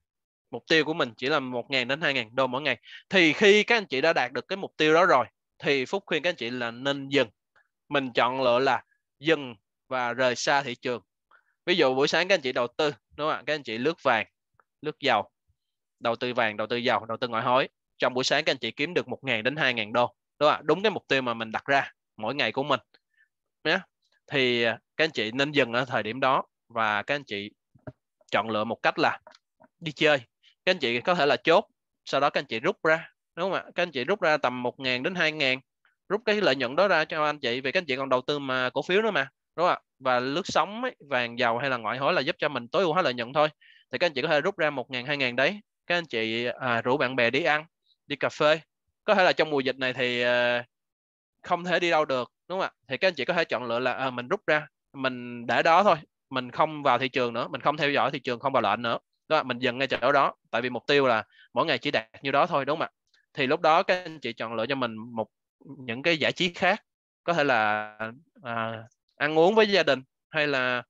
Mục tiêu của mình chỉ là một ngàn đến hai ngàn đô mỗi ngày. Thì khi các anh chị đã đạt được cái mục tiêu đó rồi, thì phúc khuyên các anh chị là nên dừng. Mình chọn lựa là dừng và rời xa thị trường. Ví dụ buổi sáng các anh chị đầu tư, đúng không ạ? Các anh chị lướt vàng, lướt dầu, đầu tư vàng, đầu tư dầu, đầu tư ngoại hối. Trong buổi sáng các anh chị kiếm được một ngàn đến hai ngàn đô, đúng không ạ? Đúng cái mục tiêu mà mình đặt ra mỗi ngày của mình nhé thì à, các anh chị nên dừng ở thời điểm đó và các anh chị chọn lựa một cách là đi chơi. Các anh chị có thể là chốt sau đó các anh chị rút ra đúng không ạ? Các anh chị rút ra tầm 1 ngàn đến 2 ngàn rút cái lợi nhuận đó ra cho anh chị vì các anh chị còn đầu tư mà cổ phiếu nữa mà đúng không ạ? Và lướt sóng ấy, vàng dầu hay là ngoại hối là giúp cho mình tối ưu hóa lợi nhuận thôi. Thì các anh chị có thể rút ra một ngàn hai ngàn đấy. Các anh chị à, rủ bạn bè đi ăn đi cà phê. Có thể là trong mùa dịch này thì à, không thể đi đâu được đúng không ạ? Thì các anh chị có thể chọn lựa là à, mình rút ra mình để đó thôi. Mình không vào thị trường nữa mình không theo dõi thị trường không vào lệnh nữa đó mình dừng ngay chỗ đó. Tại vì mục tiêu là mỗi ngày chỉ đạt như đó thôi đúng không ạ? Thì lúc đó các anh chị chọn lựa cho mình một những cái giải trí khác. Có thể là à, ăn uống với gia đình hay là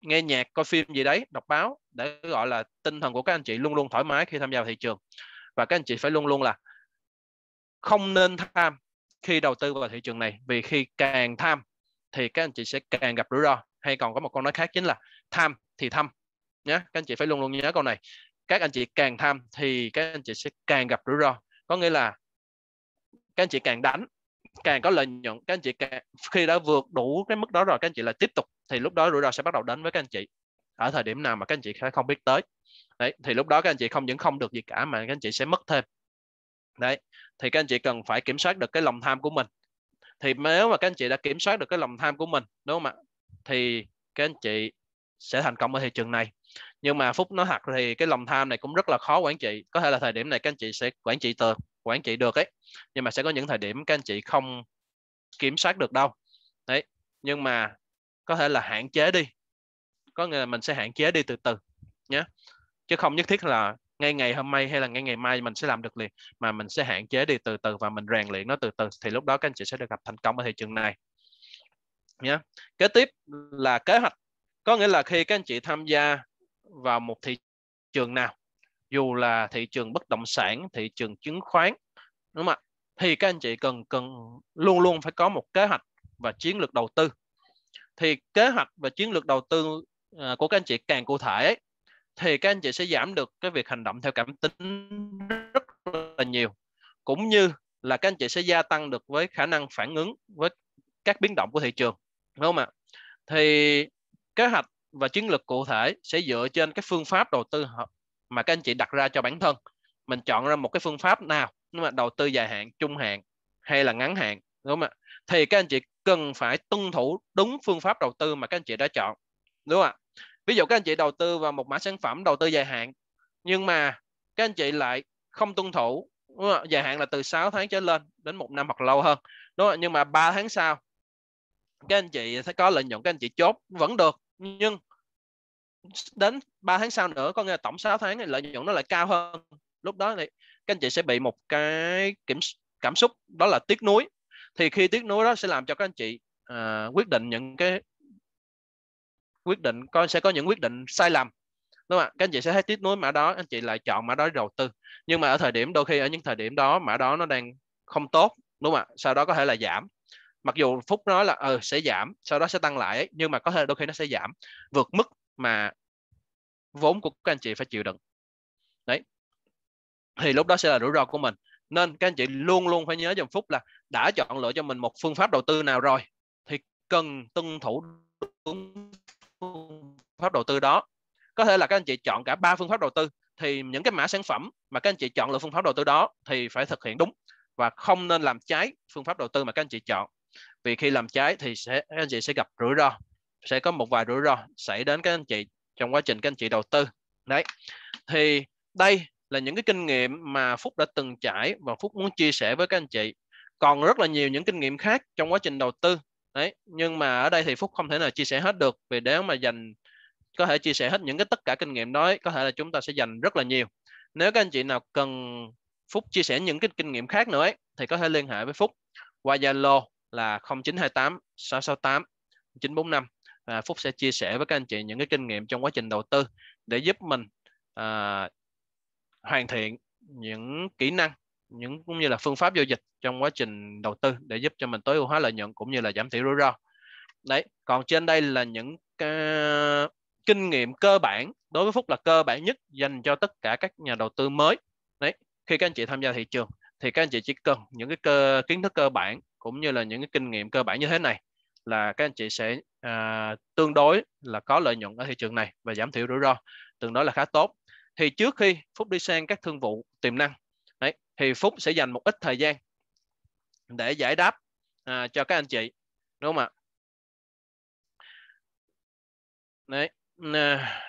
nghe nhạc coi phim gì đấy đọc báo. Để gọi là tinh thần của các anh chị luôn luôn thoải mái khi tham gia vào thị trường. Và các anh chị phải luôn luôn là không nên tham khi đầu tư vào thị trường này. Vì khi càng tham thì các anh chị sẽ càng gặp rủi ro. Hay còn có một câu nói khác chính là tham thì thâm nhé các anh chị phải luôn luôn nhớ câu này các anh chị càng tham thì các anh chị sẽ càng gặp rủi ro có nghĩa là các anh chị càng đánh càng có lợi nhuận các anh chị càng, khi đã vượt đủ cái mức đó rồi các anh chị lại tiếp tục thì lúc đó rủi ro sẽ bắt đầu đến với các anh chị ở thời điểm nào mà các anh chị sẽ không biết tới đấy thì lúc đó các anh chị không những không được gì cả mà các anh chị sẽ mất thêm đấy thì các anh chị cần phải kiểm soát được cái lòng tham của mình thì nếu mà các anh chị đã kiểm soát được cái lòng tham của mình đúng không ạ thì các anh chị sẽ thành công ở thị trường này. Nhưng mà phúc nói thật thì cái lòng tham này cũng rất là khó quản trị. Có thể là thời điểm này các anh chị sẽ quản trị được quản trị được ấy, nhưng mà sẽ có những thời điểm các anh chị không kiểm soát được đâu. Đấy, nhưng mà có thể là hạn chế đi. Có nghĩa là mình sẽ hạn chế đi từ từ nhé chứ không nhất thiết là ngay ngày hôm nay hay là ngay ngày mai mình sẽ làm được liền, mà mình sẽ hạn chế đi từ từ và mình rèn luyện nó từ từ, thì lúc đó các anh chị sẽ được gặp thành công ở thị trường này nhé kế tiếp là kế hoạch có nghĩa là khi các anh chị tham gia vào một thị trường nào, dù là thị trường bất động sản, thị trường chứng khoán, đúng không ạ? Thì các anh chị cần cần luôn luôn phải có một kế hoạch và chiến lược đầu tư. Thì kế hoạch và chiến lược đầu tư à, của các anh chị càng cụ thể thì các anh chị sẽ giảm được cái việc hành động theo cảm tính rất là nhiều. Cũng như là các anh chị sẽ gia tăng được với khả năng phản ứng với các biến động của thị trường, đúng không ạ? Thì kế hoạch và chiến lược cụ thể sẽ dựa trên cái phương pháp đầu tư mà các anh chị đặt ra cho bản thân mình chọn ra một cái phương pháp nào nhưng mà đầu tư dài hạn, trung hạn hay là ngắn hạn, đúng không ạ thì các anh chị cần phải tuân thủ đúng phương pháp đầu tư mà các anh chị đã chọn, đúng không ạ ví dụ các anh chị đầu tư vào một mã sản phẩm đầu tư dài hạn, nhưng mà các anh chị lại không tuân thủ, đúng không? dài hạn là từ 6 tháng trở lên đến một năm hoặc lâu hơn, đúng không? nhưng mà 3 tháng sau các anh chị sẽ có lợi nhuận các anh chị chốt vẫn được nhưng đến 3 tháng sau nữa có nghĩa là tổng 6 tháng thì lợi nhuận nó lại cao hơn. Lúc đó thì các anh chị sẽ bị một cái kiểm cảm xúc đó là tiếc nuối. Thì khi tiếc nuối đó sẽ làm cho các anh chị uh, quyết định những cái quyết định có sẽ có những quyết định sai lầm. Đúng không ạ? Các anh chị sẽ thấy tiếc nuối mã đó anh chị lại chọn mã đó đầu tư. Nhưng mà ở thời điểm đôi khi ở những thời điểm đó mã đó nó đang không tốt đúng không ạ? Sau đó có thể là giảm mặc dù phúc nói là ờ sẽ giảm sau đó sẽ tăng lại ấy, nhưng mà có thể đôi khi nó sẽ giảm vượt mức mà vốn của các anh chị phải chịu đựng. Đấy. Thì lúc đó sẽ là rủi ro của mình. Nên các anh chị luôn luôn phải nhớ dùm phúc là đã chọn lựa cho mình một phương pháp đầu tư nào rồi thì cần tuân thủ đúng phương pháp đầu tư đó. Có thể là các anh chị chọn cả ba phương pháp đầu tư thì những cái mã sản phẩm mà các anh chị chọn lựa phương pháp đầu tư đó thì phải thực hiện đúng và không nên làm trái phương pháp đầu tư mà các anh chị chọn vì khi làm trái thì sẽ các anh chị sẽ gặp rủi ro sẽ có một vài rủi ro xảy đến các anh chị trong quá trình các anh chị đầu tư. Đấy. Thì đây là những cái kinh nghiệm mà Phúc đã từng trải và Phúc muốn chia sẻ với các anh chị. Còn rất là nhiều những kinh nghiệm khác trong quá trình đầu tư. Đấy. Nhưng mà ở đây thì Phúc không thể nào chia sẻ hết được vì nếu mà dành có thể chia sẻ hết những cái tất cả kinh nghiệm đó có thể là chúng ta sẽ dành rất là nhiều. Nếu các anh chị nào cần Phúc chia sẻ những cái kinh nghiệm khác nữa ấy, thì có thể liên hệ với Phúc qua Zalo là 0928 668 945 và Phúc sẽ chia sẻ với các anh chị những cái kinh nghiệm trong quá trình đầu tư để giúp mình à, hoàn thiện những kỹ năng những cũng như là phương pháp giao dịch trong quá trình đầu tư để giúp cho mình tối ưu hóa lợi nhuận cũng như là giảm thiểu rủi ro. Đấy còn trên đây là những cái kinh nghiệm cơ bản đối với Phúc là cơ bản nhất dành cho tất cả các nhà đầu tư mới. Đấy khi các anh chị tham gia thị trường thì các anh chị chỉ cần những cái cơ kiến thức cơ bản cũng như là những cái kinh nghiệm cơ bản như thế này là các anh chị sẽ à, tương đối là có lợi nhuận ở thị trường này và giảm thiểu rủi ro tương đối là khá tốt. Thì trước khi Phúc đi sang các thương vụ tiềm năng đấy thì Phúc sẽ dành một ít thời gian để giải đáp à, cho các anh chị đúng không ạ? Đấy à,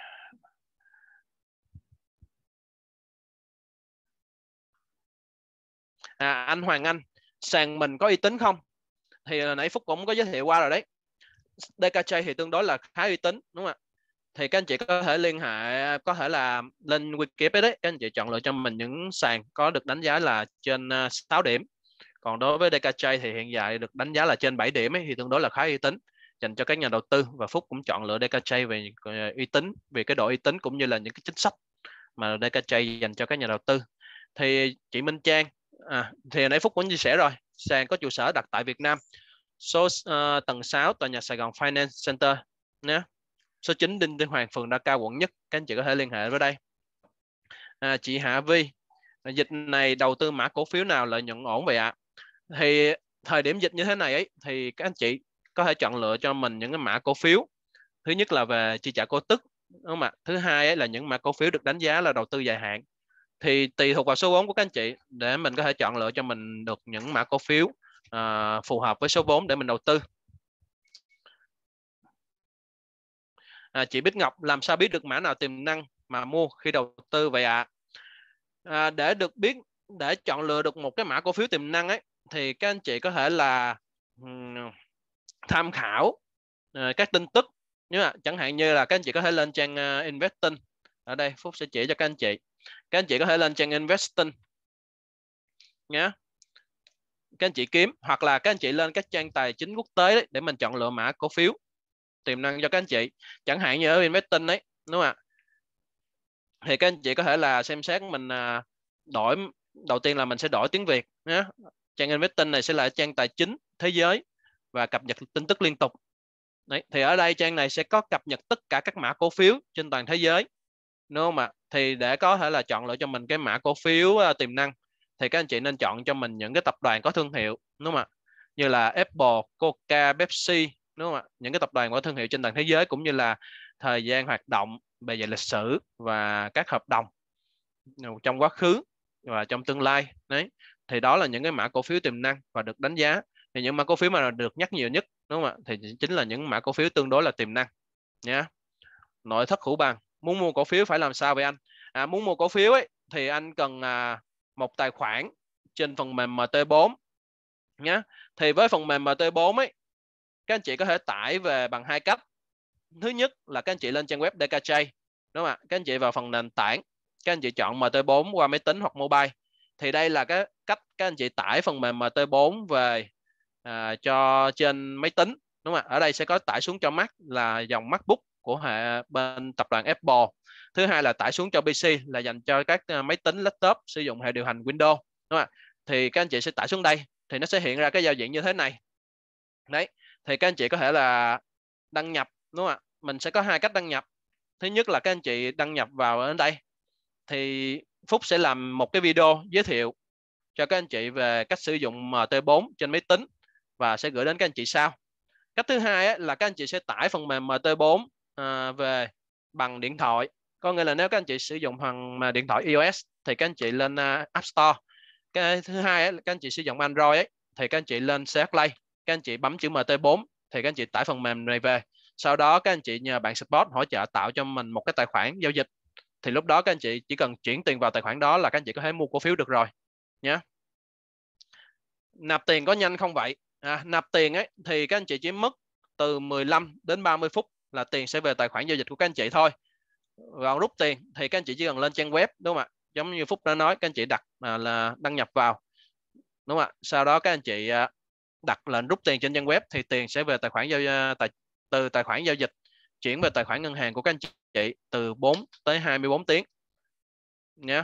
à, anh Hoàng Anh sàn mình có uy tín không? Thì à, nãy Phúc cũng có giới thiệu qua rồi đấy. DKJ thì tương đối là khá uy tín đúng không ạ? Thì các anh chị có thể liên hệ có thể là lên Wikipedia đấy. Các anh chị chọn lựa cho mình những sàn có được đánh giá là trên à, 6 điểm. Còn đối với DKJ thì hiện tại được đánh giá là trên 7 điểm ấy, thì tương đối là khá uy tín dành cho các nhà đầu tư. Và Phúc cũng chọn lựa DKJ về à, uy tín về cái độ uy tín cũng như là những cái chính sách mà DKJ dành cho các nhà đầu tư. Thì chị Minh Trang à, thì nãy Phúc cũng chia sẻ rồi sàn có trụ sở đặt tại Việt Nam. Số uh, tầng 6 tòa nhà Sài Gòn Finance Center nhé. Số 9 Đinh Tiên Hoàng phường Đa Cao quận nhất. Các anh chị có thể liên hệ với đây. À, chị Hạ Vi dịch này đầu tư mã cổ phiếu nào lợi nhuận ổn vậy ạ? À? thì thời điểm dịch như thế này ấy thì các anh chị có thể chọn lựa cho mình những cái mã cổ phiếu. Thứ nhất là về chi trả cổ tức đúng không ạ? Thứ hai ấy là những mã cổ phiếu được đánh giá là đầu tư dài hạn thì tùy thuộc vào số vốn của các anh chị để mình có thể chọn lựa cho mình được những mã cổ phiếu uh, phù hợp với số vốn để mình đầu tư. À, chị Bích Ngọc làm sao biết được mã nào tiềm năng mà mua khi đầu tư vậy ạ? À? à, để được biết để chọn lựa được một cái mã cổ phiếu tiềm năng ấy thì các anh chị có thể là um, tham khảo uh, các tin tức. Nhưng mà chẳng hạn như là các anh chị có thể lên trang à, uh, investing ở đây Phúc sẽ chỉ cho các anh chị các anh chị có thể lên trang investing nhé. Các anh chị kiếm, hoặc là các anh chị lên các trang tài chính quốc tế đấy, để mình chọn lựa mã cổ phiếu, tiềm năng cho các anh chị. Chẳng hạn như ở investing đấy, đúng không ạ? Thì các anh chị có thể là xem xét mình à, đổi, đầu tiên là mình sẽ đổi tiếng Việt nhé. Trang investing này sẽ là trang tài chính thế giới và cập nhật tin tức liên tục. Đấy, thì ở đây trang này sẽ có cập nhật tất cả các mã cổ phiếu trên toàn thế giới đúng không ạ thì để có thể là chọn lựa cho mình cái mã cổ phiếu uh, tiềm năng thì các anh chị nên chọn cho mình những cái tập đoàn có thương hiệu đúng không ạ? Như là Apple, Coca, Pepsi đúng không ạ? Những cái tập đoàn có thương hiệu trên toàn thế giới cũng như là thời gian hoạt động bề dày lịch sử và các hợp đồng trong quá khứ và trong tương lai. Đấy thì đó là những cái mã cổ phiếu tiềm năng và được đánh giá. Thì những mã cổ phiếu mà được nhắc nhiều nhất đúng không ạ? Thì chính là những mã cổ phiếu tương đối là tiềm năng nhé nội thất hữu bằng muốn mua cổ phiếu phải làm sao vậy anh? À, muốn mua cổ phiếu ấy thì anh cần à, một tài khoản trên phần mềm MT4 nhé thì với phần mềm MT4 ấy các anh chị có thể tải về bằng hai cách. Thứ nhất là các anh chị lên trang web DKJ đúng không ạ? Các anh chị vào phần nền tảng các anh chị chọn MT4 qua máy tính hoặc mobile. Thì đây là cái cách các anh chị tải phần mềm MT4 về à, cho trên máy tính đúng không ạ? Ở đây sẽ có tải xuống cho Mac là dòng MacBook của hệ bên tập đoàn Apple. Thứ hai là tải xuống cho PC là dành cho các ờ, máy tính, laptop sử dụng hệ điều hành Windows, đúng không ạ? Thì các anh chị sẽ tải xuống đây thì nó sẽ hiện ra cái giao diện như thế này. Đấy, thì các anh chị có thể là đăng nhập, đúng không ạ? Mình sẽ có hai cách đăng nhập. Thứ nhất là các anh chị đăng nhập vào ở đây, thì Phúc sẽ làm một cái video giới thiệu cho các anh chị về cách sử dụng MT4 trên máy tính và sẽ gửi đến các anh chị sau. Cách thứ hai là các anh chị sẽ tải phần mềm MT4 à, về bằng điện thoại có nghĩa là nếu các anh chị sử dụng bằng điện thoại iOS thì các anh chị lên uh, App Store cái thứ hai ấy, các anh chị sử dụng Android ấy, thì các anh chị lên CH Play các anh chị bấm chữ MT4 thì các anh chị tải phần mềm này về sau đó các anh chị nhờ bạn support hỗ trợ tạo cho mình một cái tài khoản giao dịch thì lúc đó các anh chị chỉ cần chuyển tiền vào tài khoản đó là các anh chị có thể mua cổ phiếu được rồi nhé nạp tiền có nhanh không vậy à, nạp tiền ấy thì các anh chị chỉ mất từ 15 đến 30 phút là tiền sẽ về tài khoản giao dịch của các anh chị thôi. Vào rút tiền thì các anh chị chỉ cần lên trang web đúng không ạ? Giống như phúc đã nói các anh chị đặt à, là đăng nhập vào đúng không ạ? Sau đó các anh chị à, đặt lệnh rút tiền trên trang web thì tiền sẽ về tài khoản giao à, tài từ tài khoản giao dịch chuyển về tài khoản ngân hàng của các anh chị từ 4 tới 24 tiếng nhé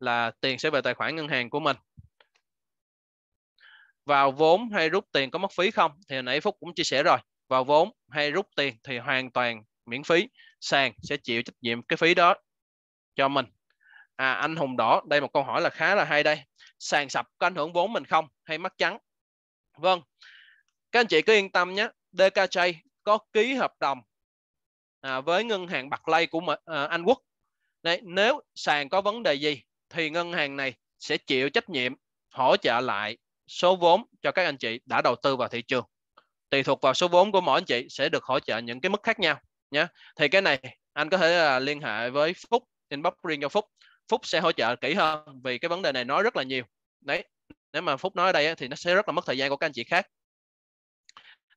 là tiền sẽ về tài khoản ngân hàng của mình. Vào vốn hay rút tiền có mất phí không? Thì hồi nãy Phúc cũng chia sẻ rồi vào vốn hay rút tiền thì hoàn toàn miễn phí. Sàn sẽ chịu trách nhiệm cái phí đó cho mình. À anh Hùng Đỏ đây một câu hỏi là khá là hay đây. Sàn sập có ảnh hưởng vốn mình không hay mất trắng? Vâng. Các anh chị cứ yên tâm nhé. DKJ có ký hợp đồng à, với ngân hàng bạc lây của à, Anh Quốc. Đấy, nếu sàn có vấn đề gì thì ngân hàng này sẽ chịu trách nhiệm hỗ trợ lại số vốn cho các anh chị đã đầu tư vào thị trường tùy thuộc vào số vốn của mỗi anh chị sẽ được hỗ trợ những cái mức khác nhau nhé thì cái này anh có thể là liên hệ với Phúc, inbox riêng cho Phúc. Phúc sẽ hỗ trợ kỹ hơn vì cái vấn đề này nói rất là nhiều. Đấy, nếu mà Phúc nói ở đây thì nó sẽ rất là mất thời gian của các anh chị khác.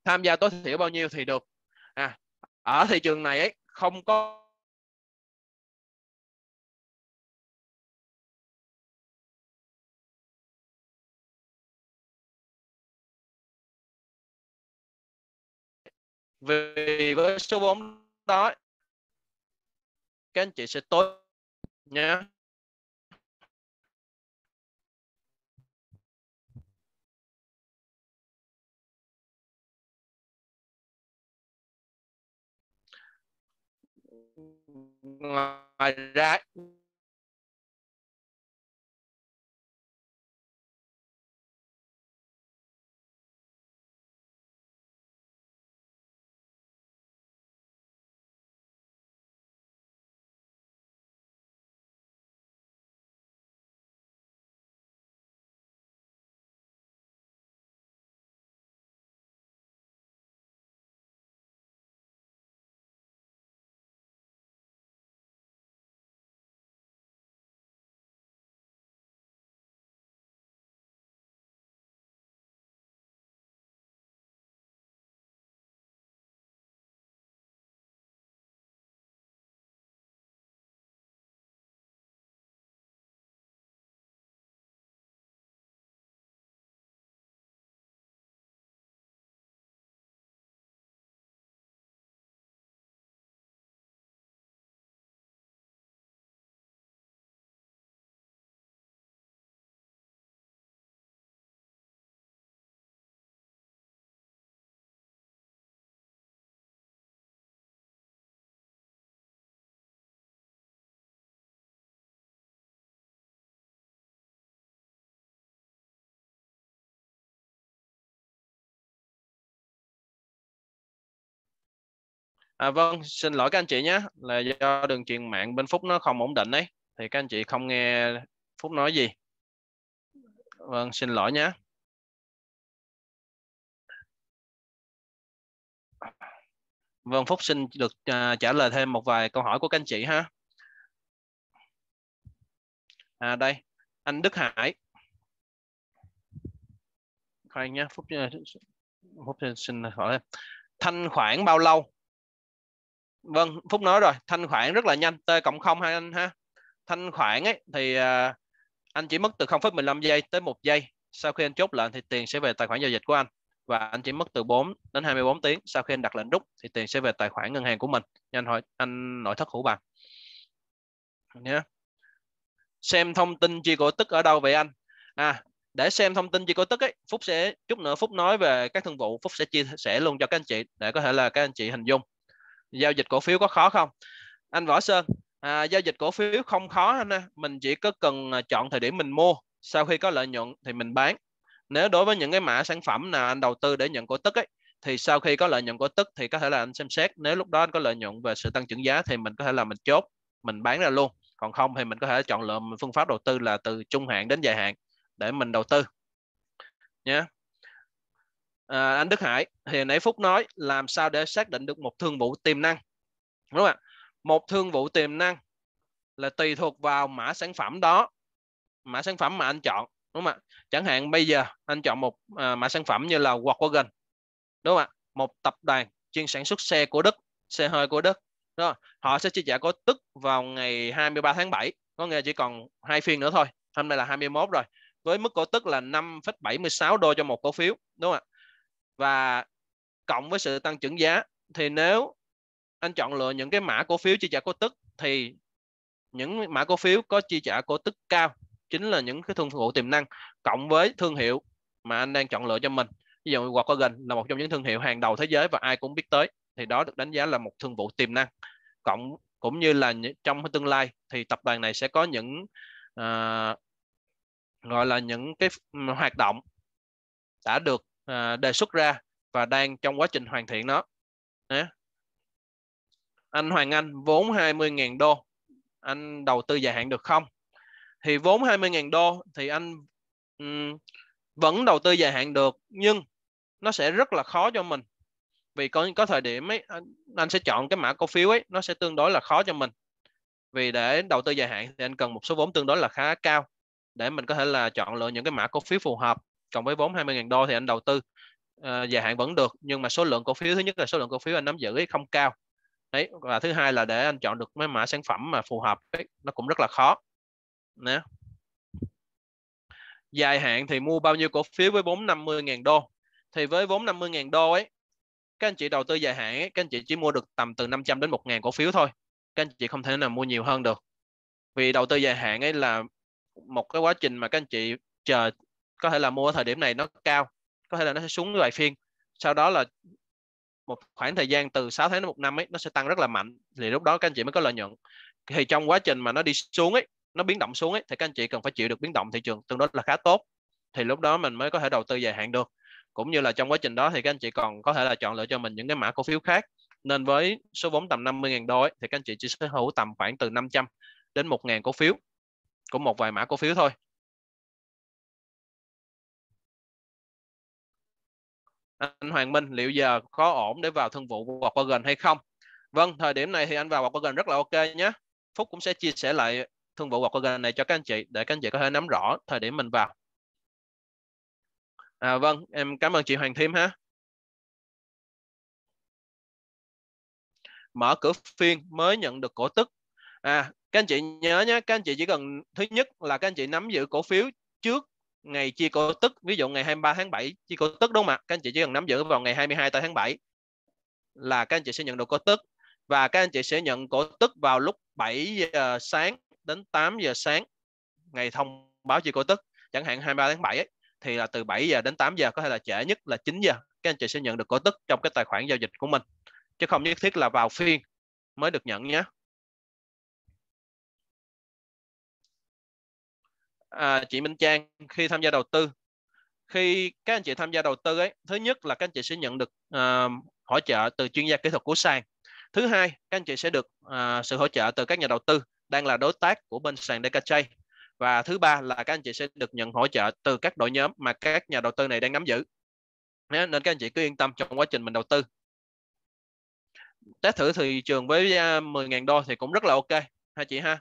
Tham gia tối thiểu bao nhiêu thì được. À ở thị trường này ấy, không có vì với số vốn đó các anh chị sẽ tối nhé ngoài ra À, vâng, xin lỗi các anh chị nhé, là do đường truyền mạng bên Phúc nó không ổn định đấy, thì các anh chị không nghe Phúc nói gì. Vâng, xin lỗi nhé. Vâng, Phúc xin được uh, trả lời thêm một vài câu hỏi của các anh chị ha. À đây, anh Đức Hải. Khoan nhé, Phúc, à, Phúc xin hỏi thanh khoản bao lâu vâng phúc nói rồi thanh khoản rất là nhanh t cộng không hai anh ha. Thanh khoản ấy thì uh, anh chỉ mất từ 0,15 giây tới một giây sau khi anh chốt lệnh thì tiền sẽ về tài khoản giao dịch của anh. Và anh chỉ mất từ 4 đến 24 tiếng sau khi anh đặt lệnh rút thì tiền sẽ về tài khoản ngân hàng của mình. Nhanh hỏi anh nội thất hữu bằng. Nhé xem thông tin chi cổ tức ở đâu vậy anh? À để xem thông tin chi cổ tức ấy phúc sẽ chút nữa phúc nói về các thương vụ phúc sẽ chia sẻ luôn cho các anh chị để có thể là các anh chị hình dung giao dịch cổ phiếu có khó không? Anh võ sơn à, giao dịch cổ phiếu không khó anh mình chỉ có cần à, chọn thời điểm mình mua. Sau khi có lợi nhuận thì mình bán. Nếu đối với những cái mã sản phẩm nào anh đầu tư để nhận cổ tức ấy thì sau khi có lợi nhuận cổ tức thì có thể là anh xem xét. Nếu lúc đó anh có lợi nhuận về sự tăng trưởng giá thì mình có thể là mình chốt mình bán ra luôn. Còn không thì mình có thể chọn lựa phương pháp đầu tư là từ trung hạn đến dài hạn để mình đầu tư. Nhé à, anh Đức Hải thì nãy Phúc nói làm sao để xác định được một thương vụ tiềm năng. Đúng không ạ? Một thương vụ tiềm năng là tùy thuộc vào mã sản phẩm đó mã sản phẩm mà anh chọn đúng không ạ? Chẳng hạn bây giờ anh chọn một à, mã sản phẩm như là Volkswagen đúng không ạ? Một tập đoàn chuyên sản xuất xe của Đức xe hơi của Đức đó. họ sẽ chi trả cổ tức vào ngày 23 tháng 7 có nghĩa chỉ còn hai phiên nữa thôi hôm nay là 21 rồi với mức cổ tức là 5,76 đô cho một cổ phiếu đúng không ạ? Và cộng với sự tăng trưởng giá thì nếu anh chọn lựa những cái mã cổ phiếu chi trả cổ tức thì những mã cổ phiếu có chi trả cổ tức cao chính là những cái thương vụ tiềm năng cộng với thương hiệu mà anh đang chọn lựa cho mình. Ví dụ Volkswagen là một trong những thương hiệu hàng đầu thế giới và ai cũng biết tới thì đó được đánh giá là một thương vụ tiềm năng. Cộng cũng như là trong tương lai thì tập đoàn này sẽ có những uh, gọi là những cái hoạt động đã được à, đề xuất ra và đang trong quá trình hoàn thiện nó. Đấy. anh Hoàng Anh vốn 20.000 đô anh đầu tư dài hạn được không? Thì vốn 20.000 đô thì anh um, vẫn đầu tư dài hạn được nhưng nó sẽ rất là khó cho mình. Vì có có thời điểm ấy anh, anh sẽ chọn cái mã cổ phiếu ấy nó sẽ tương đối là khó cho mình. Vì để đầu tư dài hạn thì anh cần một số vốn tương đối là khá cao để mình có thể là chọn lựa những cái mã cổ phiếu phù hợp cộng với vốn 20.000 đô thì anh đầu tư uh, dài hạn vẫn được nhưng mà số lượng cổ phiếu thứ nhất là số lượng cổ phiếu anh nắm giữ ấy không cao. Đấy và thứ hai là để anh chọn được mấy mã sản phẩm mà phù hợp ấy, nó cũng rất là khó. Nè. Dài hạn thì mua bao nhiêu cổ phiếu với vốn 50.000 đô? Thì với vốn 50.000 đô ấy các anh chị đầu tư dài hạn ấy, các anh chị chỉ mua được tầm từ 500 đến 1.000 cổ phiếu thôi. Các anh chị không thể nào mua nhiều hơn được. Vì đầu tư dài hạn ấy là một cái quá trình mà các anh chị chờ có thể là mua ở thời điểm này nó cao có thể là nó sẽ xuống vài phiên. Sau đó là một khoảng thời gian từ 6 tháng đến một năm ấy nó sẽ tăng rất là mạnh. Thì lúc đó các anh chị mới có lợi nhuận. Thì trong quá trình mà nó đi xuống ấy nó biến động xuống ấy thì các anh chị cần phải chịu được biến động thị trường tương đối là khá tốt. Thì lúc đó mình mới có thể đầu tư dài hạn được. Cũng như là trong quá trình đó thì các anh chị còn có thể là chọn lựa cho mình những cái mã cổ phiếu khác. Nên với số vốn tầm 50.000 đô ấy, thì các anh chị chỉ sở hữu tầm khoảng từ 500 đến 1.000 cổ phiếu. Của một vài mã cổ phiếu thôi. Anh Hoàng Minh liệu giờ có ổn để vào thương vụ hoặc gần hay không Vâng thời điểm này thì anh vào hoặc gần rất là ok nhé Phúc cũng sẽ chia sẻ lại thương vụ hoặc gần này cho các anh chị để các anh chị có thể nắm rõ thời điểm mình vào À, vâng, em cảm ơn chị Hoàng Thêm ha. Mở cửa phiên mới nhận được cổ tức. À, các anh chị nhớ nhé, các anh chị chỉ cần thứ nhất là các anh chị nắm giữ cổ phiếu trước ngày chia cổ tức, ví dụ ngày 23 tháng 7 chia cổ tức đúng không ạ? Các anh chị chỉ cần nắm giữ vào ngày 22 tới tháng 7 là các anh chị sẽ nhận được cổ tức. Và các anh chị sẽ nhận cổ tức vào lúc 7 giờ sáng đến 8 giờ sáng ngày thông báo chia cổ tức. Chẳng hạn 23 tháng 7 ấy, thì là từ 7 giờ đến 8 giờ có thể là trễ nhất là 9 giờ các anh chị sẽ nhận được cổ tức trong cái tài khoản giao dịch của mình. Chứ không nhất thiết là vào phiên mới được nhận nhé. À, chị Minh Trang khi tham gia đầu tư. Khi các anh chị tham gia đầu tư ấy thứ nhất là các anh chị sẽ nhận được à, hỗ trợ từ chuyên gia kỹ thuật của sàn. Thứ hai các anh chị sẽ được à, sự hỗ trợ từ các nhà đầu tư đang là đối tác của bên sàn DKJ và thứ ba là các anh chị sẽ được nhận hỗ trợ từ các đội nhóm mà các nhà đầu tư này đang nắm giữ. Nên các anh chị cứ yên tâm trong quá trình mình đầu tư. Test thử thị trường với à, 10.000 đô thì cũng rất là ok. Ha chị ha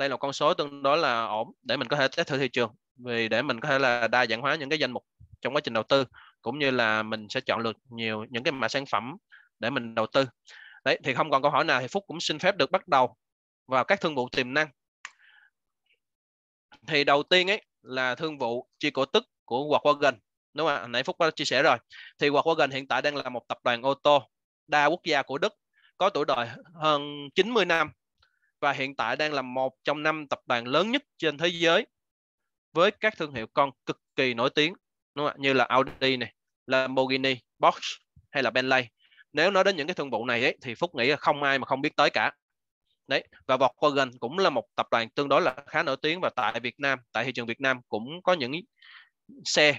đây là con số tương đối là ổn để mình có thể test thử thị trường, vì để mình có thể là đa dạng hóa những cái danh mục trong quá trình đầu tư, cũng như là mình sẽ chọn lựa nhiều những cái mã sản phẩm để mình đầu tư. Đấy, thì không còn câu hỏi nào thì phúc cũng xin phép được bắt đầu vào các thương vụ tiềm năng. Thì đầu tiên ấy là thương vụ chia cổ tức của Volkswagen đúng không ạ? Nãy phúc đã chia sẻ rồi. Thì Volkswagen hiện tại đang là một tập đoàn ô tô đa quốc gia của Đức, có tuổi đời hơn 90 năm và hiện tại đang là một trong năm tập đoàn lớn nhất trên thế giới với các thương hiệu con cực kỳ nổi tiếng đúng không? như là Audi này, Lamborghini, Porsche hay là Bentley. Nếu nói đến những cái thương vụ này ấy, thì Phúc nghĩ là không ai mà không biết tới cả đấy và Volkswagen cũng là một tập đoàn tương đối là khá nổi tiếng và tại Việt Nam tại thị trường Việt Nam cũng có những xe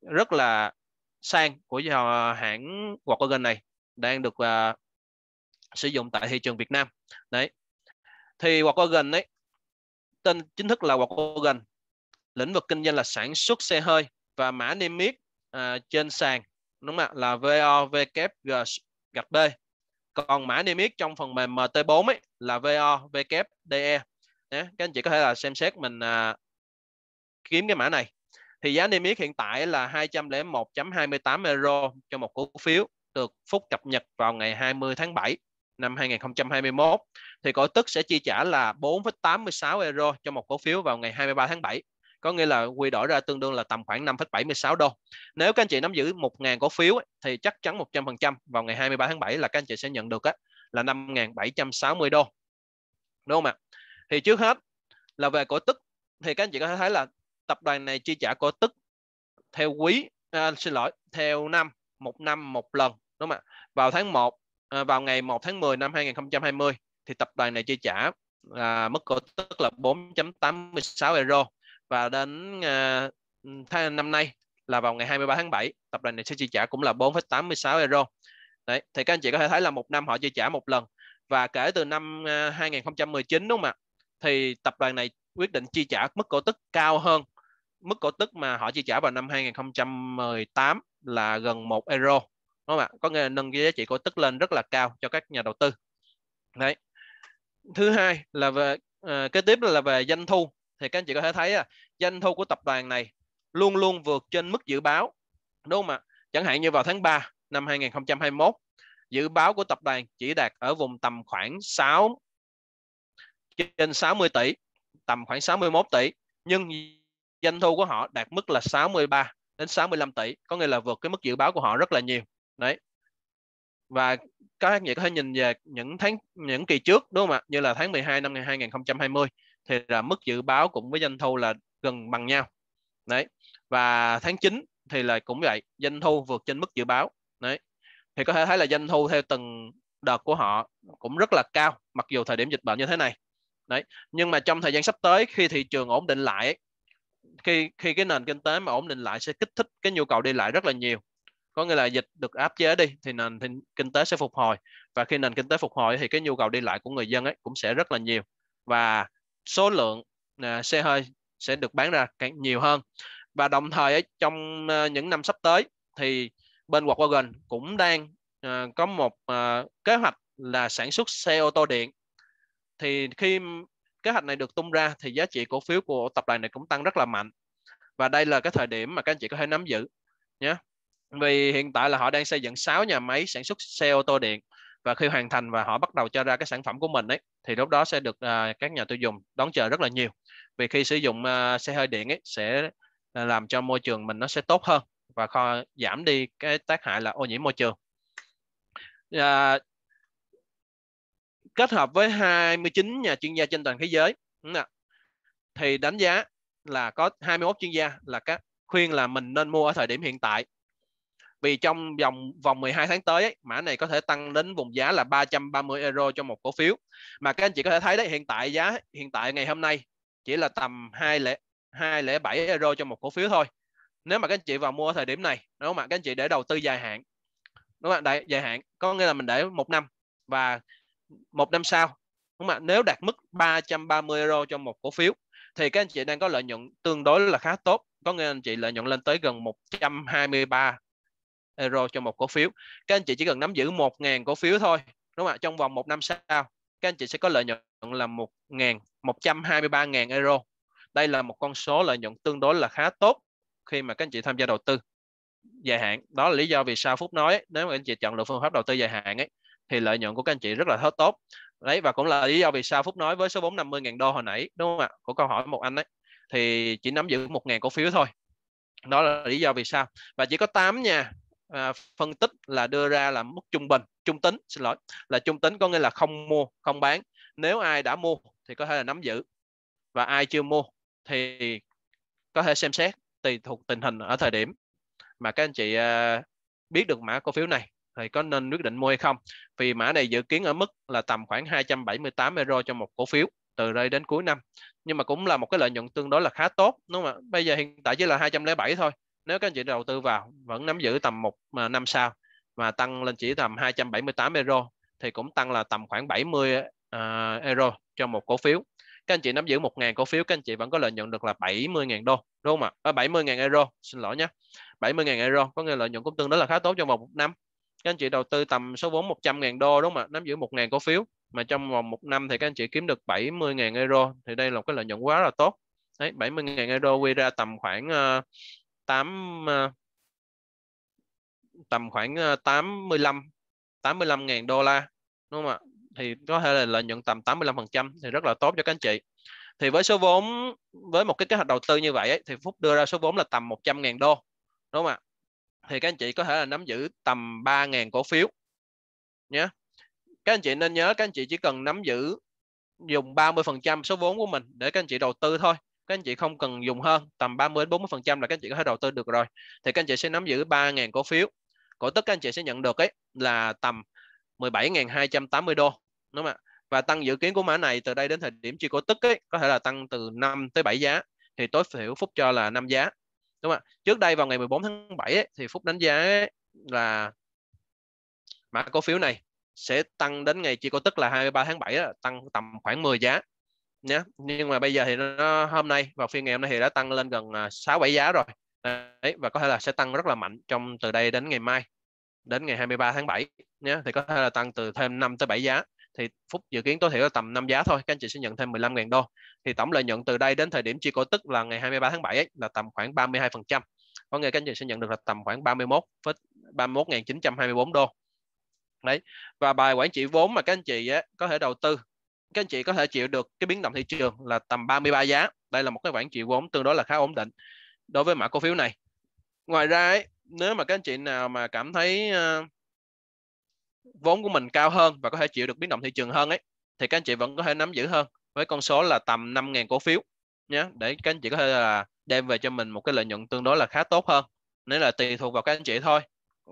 rất là sang của ờ, hãng Volkswagen này đang được uh, sử dụng tại thị trường Việt Nam đấy thì Volkswagen ấy tên chính thức là Volkswagen lĩnh vực kinh doanh là sản xuất xe hơi và mã niêm yết à, trên sàn đúng không ạ? Là VOVKG gạch B. Còn mã niêm yết trong phần mềm MT4 ấy là VOVKDE các anh chị có thể là xem xét mình à, kiếm cái mã này. Thì giá niêm yết hiện tại là 201.28 euro cho một cổ phiếu được Phúc cập nhật vào ngày 20 tháng 7 năm 2021 thì cổ tức sẽ chi trả là 4,86 euro cho một cổ phiếu vào ngày 23 tháng 7 có nghĩa là quy đổi ra tương đương là tầm khoảng 5,76 đô. Nếu các anh chị nắm giữ 1.000 cổ phiếu thì chắc chắn 100% vào ngày 23 tháng 7 là các anh chị sẽ nhận được là 5.760 đô. Đúng không ạ? Thì trước hết là về cổ tức thì các anh chị có thể thấy là tập đoàn này chi trả cổ tức theo quý à, xin lỗi theo năm một năm một lần đúng không ạ vào tháng 1 à, vào ngày 1 tháng 10 năm 2020 thì tập đoàn này chi trả à, mức cổ tức là 4.86 euro. Và đến à, tháng năm nay là vào ngày 23 tháng 7 tập đoàn này sẽ chi trả cũng là 4,86 euro. Đấy thì các anh chị có thể thấy là một năm họ chi trả một lần. Và kể từ năm à, 2019 đúng không ạ? Thì tập đoàn này quyết định chi trả mức cổ tức cao hơn. Mức cổ tức mà họ chi trả vào năm 2018 là gần 1 euro đúng không ạ? Có nghĩa là nâng giá trị cổ tức lên rất là cao cho các nhà đầu tư. Đấy thứ hai là về à, kế tiếp là về doanh thu. Thì các anh chị có thể thấy à doanh thu của tập đoàn này luôn luôn vượt trên mức dự báo. Đúng không ạ? Chẳng hạn như vào tháng 3 năm 2021 dự báo của tập đoàn chỉ đạt ở vùng tầm khoảng 6 trên 60 tỷ tầm khoảng 61 tỷ. Nhưng doanh thu của họ đạt mức là 63 đến 65 tỷ có nghĩa là vượt cái mức dự báo của họ rất là nhiều. Đấy. Và các anh chị có thể nhìn về những tháng, những kỳ trước, đúng không ạ? Như là tháng 12 năm 2020 thì là mức dự báo cũng với doanh thu là gần bằng nhau. Đấy. Và tháng 9 thì là cũng vậy, doanh thu vượt trên mức dự báo. Đấy. Thì có thể thấy là doanh thu theo từng đợt của họ cũng rất là cao, mặc dù thời điểm dịch bệnh như thế này. Đấy. Nhưng mà trong thời gian sắp tới, khi thị trường ổn định lại khi khi cái nền kinh tế mà ổn định lại sẽ kích thích cái nhu cầu đi lại rất là nhiều có nghĩa là dịch được áp chế đi thì nền thì kinh tế sẽ phục hồi. Và khi nền kinh tế phục hồi thì cái nhu cầu đi lại của người dân ấy cũng sẽ rất là nhiều. Và số lượng à, xe hơi sẽ được bán ra càng nhiều hơn. Và đồng thời ấy, trong à, những năm sắp tới thì bên Volkswagen cũng đang à, có một à, kế hoạch là sản xuất xe ô tô điện. Thì khi kế hoạch này được tung ra thì giá trị cổ phiếu của tập đoàn này cũng tăng rất là mạnh. Và đây là cái thời điểm mà các anh chị có thể nắm giữ nhé vì hiện tại là họ đang xây dựng 6 nhà máy sản xuất xe ô tô điện và khi hoàn thành và họ bắt đầu cho ra cái sản phẩm của mình ấy thì lúc đó sẽ được uh, các nhà tiêu dùng đón chờ rất là nhiều. Vì khi sử dụng uh, xe hơi điện ấy sẽ à, làm cho môi trường mình nó sẽ tốt hơn và kho giảm đi cái tác hại là ô nhiễm môi trường. Uh, kết hợp với 29 nhà chuyên gia trên toàn thế giới thì đánh giá là có 21 chuyên gia là các khuyên là mình nên mua ở thời điểm hiện tại vì trong vòng vòng 12 tháng tới ấy, mã này có thể tăng đến vùng giá là 330 euro cho một cổ phiếu. Mà các anh chị có thể thấy đấy hiện tại giá hiện tại ngày hôm nay chỉ là tầm 2 lẻ 207 euro cho một cổ phiếu thôi. Nếu mà các anh chị vào mua ở thời điểm này đúng không ạ? Các anh chị để đầu tư dài hạn. Đúng không ạ? Dài hạn có nghĩa là mình để một năm và một năm sau đúng không ạ? Nếu đạt mức 330 euro cho một cổ phiếu thì các anh chị đang có lợi nhuận tương đối là khá tốt. Có nghĩa là anh chị lợi nhuận lên tới gần 123 euro cho một cổ phiếu. Các anh chị chỉ cần nắm giữ 1.000 cổ phiếu thôi, đúng không ạ? Trong vòng một năm sau, các anh chị sẽ có lợi nhuận là 1.000 123.000 euro. Đây là một con số lợi nhuận tương đối là khá tốt khi mà các anh chị tham gia đầu tư dài hạn. Đó là lý do vì sao phúc nói nếu mà anh chị chọn lựa phương pháp đầu tư dài hạn ấy, thì lợi nhuận của các anh chị rất là tốt. Đấy, và cũng là lý do vì sao phúc nói với số vốn 50.000 đô hồi nãy, đúng không ạ? Của câu hỏi một anh ấy, thì chỉ nắm giữ 1.000 cổ phiếu thôi. Đó là lý do vì sao. Và chỉ có 8 nhà à, phân tích là đưa ra là mức trung bình trung tính xin lỗi. Là trung tính có nghĩa là không mua không bán. Nếu ai đã mua thì có thể là nắm giữ. Và ai chưa mua thì có thể xem xét tùy thuộc tình hình ở thời điểm. Mà các anh chị à, biết được mã cổ phiếu này thì có nên quyết định mua hay không? Vì mã này dự kiến ở mức là tầm khoảng 278 euro cho một cổ phiếu từ đây đến cuối năm. Nhưng mà cũng là một cái lợi nhuận tương đối là khá tốt. Đúng không ạ? Bây giờ hiện tại chỉ là 207 thôi nếu các anh chị đầu tư vào vẫn nắm giữ tầm một à, năm sao mà tăng lên chỉ tầm 278 euro thì cũng tăng là tầm khoảng 70 uh, à, euro cho một cổ phiếu. Các anh chị nắm giữ 1.000 cổ phiếu các anh chị vẫn có lợi nhuận được là 70.000 đô đúng không ạ? À, 70.000 euro xin lỗi nhé 70.000 euro có nghĩa lợi nhuận cũng tương đối là khá tốt trong vòng một năm. Các anh chị đầu tư tầm số vốn 100.000 đô đúng không ạ? Nắm giữ 1.000 cổ phiếu mà trong vòng một năm thì các anh chị kiếm được 70.000 euro thì đây là một cái lợi nhuận quá là tốt. Đấy 70.000 euro quy ra tầm khoảng uh, 8 ờ, tầm khoảng ờ, 85 85.000 đô la đúng không ạ? Thì có thể là lợi nhuận tầm 85% thì rất là tốt cho các anh chị. Thì với số vốn với một cái kế hoạch đầu tư như vậy ấy, thì Phúc đưa ra số vốn là tầm 100.000 đô đúng không ạ? Thì các anh chị có thể là nắm giữ tầm 3.000 cổ phiếu nhé các anh chị nên nhớ các anh chị chỉ cần nắm giữ dùng 30% số vốn của mình để các anh chị đầu tư thôi các anh chị không cần dùng hơn tầm 30 đến 40% là các anh chị có thể đầu tư được rồi. Thì các anh chị sẽ nắm giữ 3.000 cổ phiếu. Cổ tức các anh chị sẽ nhận được ấy là tầm 17.280 đô đúng không ạ? Và tăng dự kiến của mã này từ đây đến thời điểm chi cổ tức ấy có thể là tăng từ 5 tới 7 giá. Thì tối thiểu Phúc cho là 5 giá đúng không ạ? Trước đây vào ngày 14 tháng 7 ấy, thì Phúc đánh giá ấy, là mã cổ phiếu này sẽ tăng đến ngày chi cổ tức là 23 tháng 7 đó, tăng tầm khoảng 10 giá nhé nhưng mà bây giờ thì nó hôm nay vào phiên ngày hôm nay thì đã tăng lên gần à, 6 7 giá rồi. Đấy và có thể là sẽ tăng rất là mạnh trong từ đây đến ngày mai đến ngày 23 tháng 7 nhé thì có thể là tăng từ thêm 5 tới 7 giá. Thì Phúc dự kiến tối thiểu là tầm 5 giá thôi các anh chị sẽ nhận thêm 15.000 đô. Thì tổng lợi nhuận từ đây đến thời điểm chi cổ tức là ngày 23 tháng 7 ấy, là tầm khoảng 32 phần trăm. Có nghĩa các anh chị sẽ nhận được là tầm khoảng 31 với 31.924 đô. Đấy và bài quản trị vốn mà các anh chị ấy, có thể đầu tư các anh chị có thể chịu được cái biến động thị trường là tầm 33 giá. Đây là một cái quản trị vốn tương đối là khá ổn định đối với mã cổ phiếu này. Ngoài ra ấy, nếu mà các anh chị nào mà cảm thấy uh, vốn của mình cao hơn và có thể chịu được biến động thị trường hơn ấy thì các anh chị vẫn có thể nắm giữ hơn với con số là tầm 5.000 cổ phiếu nhé để các anh chị có thể là đem về cho mình một cái lợi nhuận tương đối là khá tốt hơn. Nếu là tùy thuộc vào các anh chị thôi.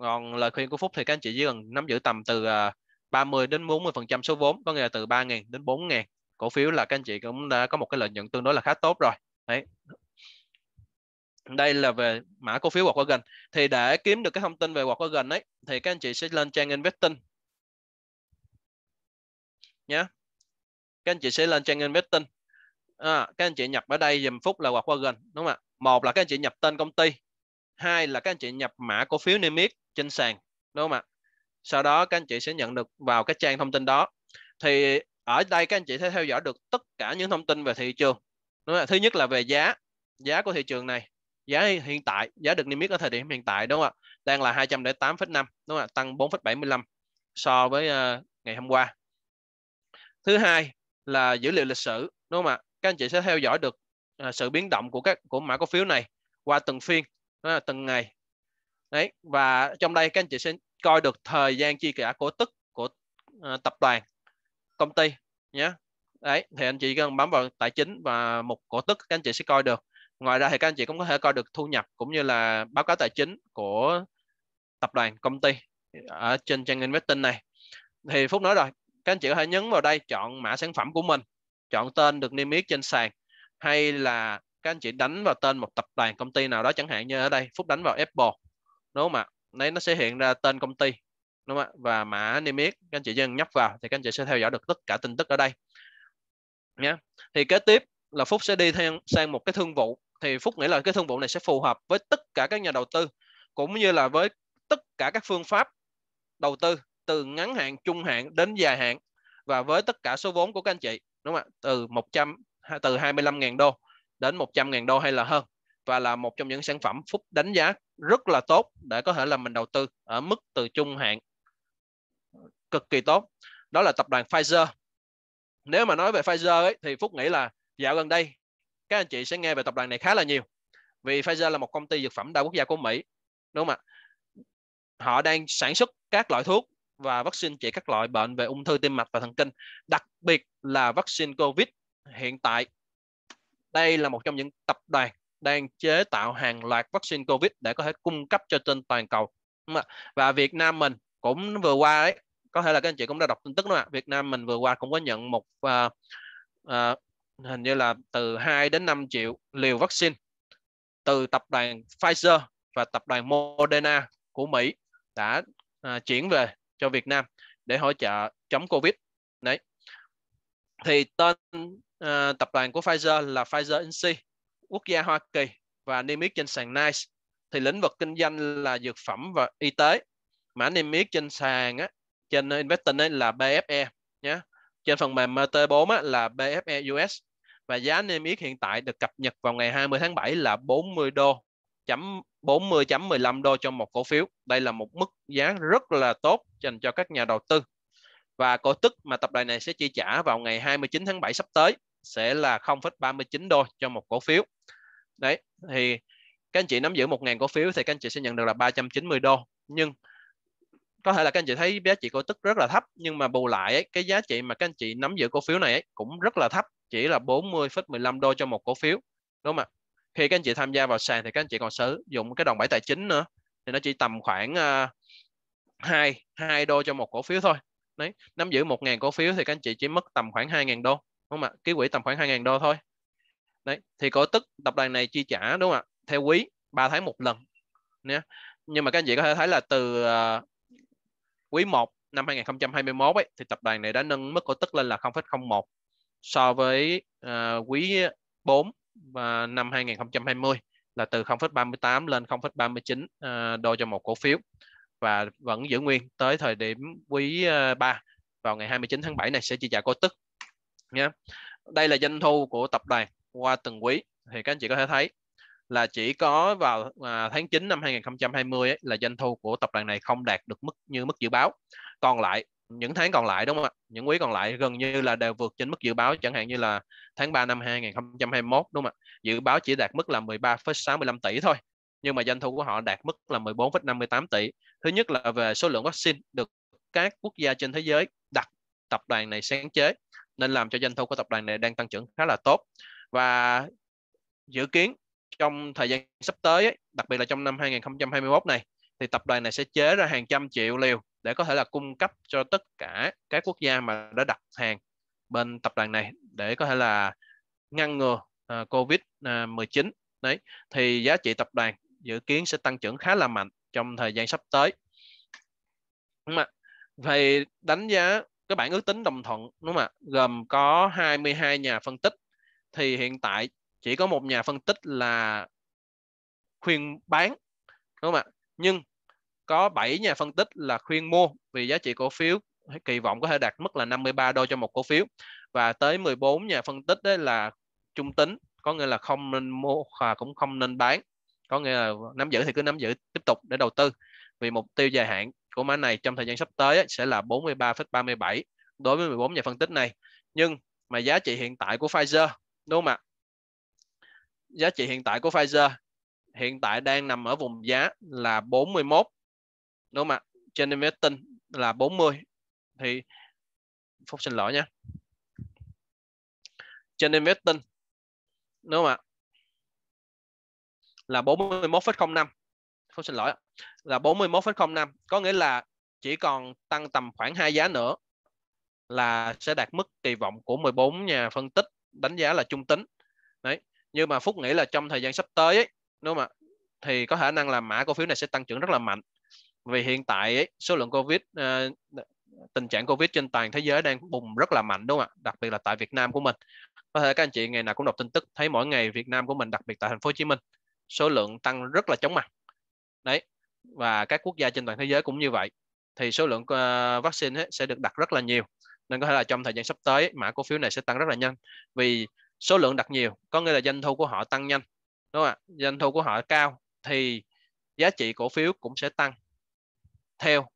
Còn lời khuyên của Phúc thì các anh chị chỉ cần nắm giữ tầm từ ờ, 30 đến 40 phần trăm số vốn có nghĩa là từ 3.000 đến 4.000 cổ phiếu là các anh chị cũng đã có một cái lợi nhuận tương đối là khá tốt rồi. Đấy. Đây là về mã cổ phiếu Volkswagen thì để kiếm được cái thông tin về Volkswagen ấy thì các anh chị sẽ lên trang investing. Nhé các anh chị sẽ lên trang investing. À, các anh chị nhập ở đây dùm phút là Volkswagen đúng không ạ? Một là các anh chị nhập tên công ty. Hai là các anh chị nhập mã cổ phiếu niêm yết trên sàn đúng không ạ? Sau đó các anh chị sẽ nhận được vào cái trang thông tin đó. Thì ở đây các anh chị sẽ theo dõi được tất cả những thông tin về thị trường. Đúng không? thứ nhất là về giá giá của thị trường này. Giá hiện tại giá được niêm yết ở thời điểm hiện tại đúng không ạ? Đang là 208,5 đúng không ạ? Tăng 4,75 so với uh, ngày hôm qua. Thứ hai là dữ liệu lịch sử đúng không ạ? Các anh chị sẽ theo dõi được uh, sự biến động của các của mã cổ phiếu này qua từng phiên đó từng ngày. Đấy và trong đây các anh chị sẽ coi được thời gian chi trả cổ tức của uh, tập đoàn công ty nhé đấy thì anh chị cần bấm vào tài chính và một cổ tức các anh chị sẽ coi được. Ngoài ra thì các anh chị cũng có thể coi được thu nhập cũng như là báo cáo tài chính của tập đoàn công ty ở trên trang investing này. Thì phúc nói rồi các anh chị có thể nhấn vào đây chọn mã sản phẩm của mình chọn tên được niêm yết trên sàn hay là các anh chị đánh vào tên một tập đoàn công ty nào đó chẳng hạn như ở đây phúc đánh vào Apple. Đúng không ạ đấy, nó sẽ hiện ra tên công ty, đúng không ạ? Và mã niêm yết. Các anh chị dân nhấp vào thì các anh chị sẽ theo dõi được tất cả tin tức ở đây. Nhé thì kế tiếp là phúc sẽ đi theo, sang một cái thương vụ. Thì phúc nghĩ là cái thương vụ này sẽ phù hợp với tất cả các nhà đầu tư, cũng như là với tất cả các phương pháp đầu tư, từ ngắn hạn, trung hạn đến dài hạn, và với tất cả số vốn của các anh chị, đúng không ạ? Từ 100 từ 25.000 đô đến 100.000 đô hay là hơn, và là một trong những sản phẩm Phúc đánh giá rất là tốt để có thể là mình đầu tư ở mức từ trung hạn. Cực kỳ tốt. Đó là tập đoàn Pfizer. Nếu mà nói về Pfizer ấy, thì Phúc nghĩ là dạo gần đây các anh chị sẽ nghe về tập đoàn này khá là nhiều. Vì Pfizer là một công ty dược phẩm đa quốc gia của Mỹ đúng không ạ? Họ đang sản xuất các loại thuốc và vaccine trị các loại bệnh về ung thư tim mạch và thần kinh đặc biệt là vaccine COVID hiện tại. Đây là một trong những tập đoàn đang chế tạo hàng loạt vaccine COVID để có thể cung cấp cho trên toàn cầu và Việt Nam mình cũng vừa qua ấy có thể là các anh chị cũng đã đọc tin tức đó ạ Việt Nam mình vừa qua cũng có nhận một uh, uh, hình như là từ 2 đến 5 triệu liều vaccine từ tập đoàn Pfizer và tập đoàn Moderna của Mỹ đã uh, chuyển về cho Việt Nam để hỗ trợ chống Covid. Đấy. Thì tên uh, tập đoàn của Pfizer là Pfizer Inc quốc gia Hoa Kỳ và niêm yết trên sàn NICE thì lĩnh vực kinh doanh là dược phẩm và y tế mã niêm yết trên sàn á trên investing ấy là BFE nhé trên phần mềm MT4 á, là BFE US và giá niêm yết hiện tại được cập nhật vào ngày 20 tháng 7 là 40 đô chấm 40.15 đô cho một cổ phiếu. Đây là một mức giá rất là tốt dành cho các nhà đầu tư. Và cổ tức mà tập đoàn này sẽ chi trả vào ngày 29 tháng 7 sắp tới sẽ là 0,39 đô cho một cổ phiếu. Đấy, thì các anh chị nắm giữ 1.000 cổ phiếu thì các anh chị sẽ nhận được là 390 đô. Nhưng có thể là các anh chị thấy giá trị cổ tức rất là thấp nhưng mà bù lại ấy, cái giá trị mà các anh chị nắm giữ cổ phiếu này ấy, cũng rất là thấp chỉ là 40,15 đô cho một cổ phiếu đúng không ạ? Khi các anh chị tham gia vào sàn thì các anh chị còn sử dụng cái đồng bảy tài chính nữa thì nó chỉ tầm khoảng uh, 2 2 đô cho một cổ phiếu thôi. Đấy nắm giữ 1.000 cổ phiếu thì các anh chị chỉ mất tầm khoảng 2.000 đô đúng không ạ? Ký quỹ tầm khoảng 2.000 đô thôi đấy thì cổ tức tập đoàn này chi trả đúng không ạ? Theo quý 3 tháng một lần nhé nhưng mà các anh chị có thể thấy là từ uh, quý 1 năm 2021 ấy, thì tập đoàn này đã nâng mức cổ tức lên là 0,01 so với uh, quý 4 và năm 2020 là từ 0,38 lên 0,39 uh, đô cho một cổ phiếu. Và vẫn giữ nguyên tới thời điểm quý ờ, uh, 3 vào ngày 29 tháng 7 này sẽ chi trả cổ tức nhé. Đây là doanh thu của tập đoàn qua từng quý thì các anh chị có thể thấy là chỉ có vào à, tháng 9 năm 2020 ấy, là doanh thu của tập đoàn này không đạt được mức như mức dự báo. Còn lại những tháng còn lại đúng không ạ? Những quý còn lại gần như là đều vượt trên mức dự báo chẳng hạn như là tháng 3 năm 2021 đúng không ạ? Dự báo chỉ đạt mức là 13,65 tỷ thôi. Nhưng mà doanh thu của họ đạt mức là 14,58 tỷ. Thứ nhất là về số lượng vaccine được các quốc gia trên thế giới đặt tập đoàn này sáng chế nên làm cho doanh thu của tập đoàn này đang tăng trưởng khá là tốt. Và dự kiến trong thời gian sắp tới ấy, đặc biệt là trong năm 2021 này thì tập đoàn này sẽ chế ra hàng trăm triệu liều để có thể là cung cấp cho tất cả các quốc gia mà đã đặt hàng bên tập đoàn này để có thể là ngăn ngừa uh, Covid à, 19 đấy thì giá trị tập đoàn dự kiến sẽ tăng trưởng khá là mạnh trong thời gian sắp tới. Đúng không ạ? Về đánh giá cái bản ước tính đồng thuận đúng không ạ? Gồm có 22 nhà phân tích thì hiện tại chỉ có một nhà phân tích là khuyên bán đúng không ạ? Nhưng có 7 nhà phân tích là khuyên mua vì giá trị cổ phiếu kỳ vọng có thể đạt mức là 53 đô cho một cổ phiếu. Và tới 14 nhà phân tích đấy là trung tính có nghĩa là không nên mua và cũng không nên bán. Có nghĩa là nắm giữ thì cứ nắm giữ tiếp tục để đầu tư. Vì mục tiêu dài hạn của mã này trong thời gian sắp tới ấy, sẽ là 43,37 đối với 14 nhà phân tích này. Nhưng mà giá trị hiện tại của Pfizer đúng không ạ? Giá trị hiện tại của Pfizer hiện tại đang nằm ở vùng giá là 41 đúng không ạ? Trên investing là 40 thì Phúc xin lỗi nha. Trên investing đúng không ạ? Là 41,05 Phúc xin lỗi là 41,05 có nghĩa là chỉ còn tăng tầm khoảng 2 giá nữa là sẽ đạt mức kỳ vọng của 14 nhà phân tích đánh giá là trung tính. Đấy nhưng mà Phúc nghĩ là trong thời gian sắp tới ấy, đúng không ạ? Thì có khả năng là mã cổ phiếu này sẽ tăng trưởng rất là mạnh. Vì hiện tại ấy, số lượng covid uh, tình trạng covid trên toàn thế giới đang bùng rất là mạnh đúng không ạ? Đặc biệt là tại Việt Nam của mình. Có thể các anh chị ngày nào cũng đọc tin tức thấy mỗi ngày Việt Nam của mình đặc biệt tại thành phố Hồ Chí Minh số lượng tăng rất là chóng mặt. Đấy và các quốc gia trên toàn thế giới cũng như vậy thì số lượng uh, vaccine ấy, sẽ được đặt rất là nhiều nên có thể là trong thời gian sắp tới, mã cổ phiếu này sẽ tăng rất là nhanh. Vì số lượng đặt nhiều, có nghĩa là doanh thu của họ tăng nhanh, đúng không ạ? Doanh thu của họ cao, thì giá trị cổ phiếu cũng sẽ tăng theo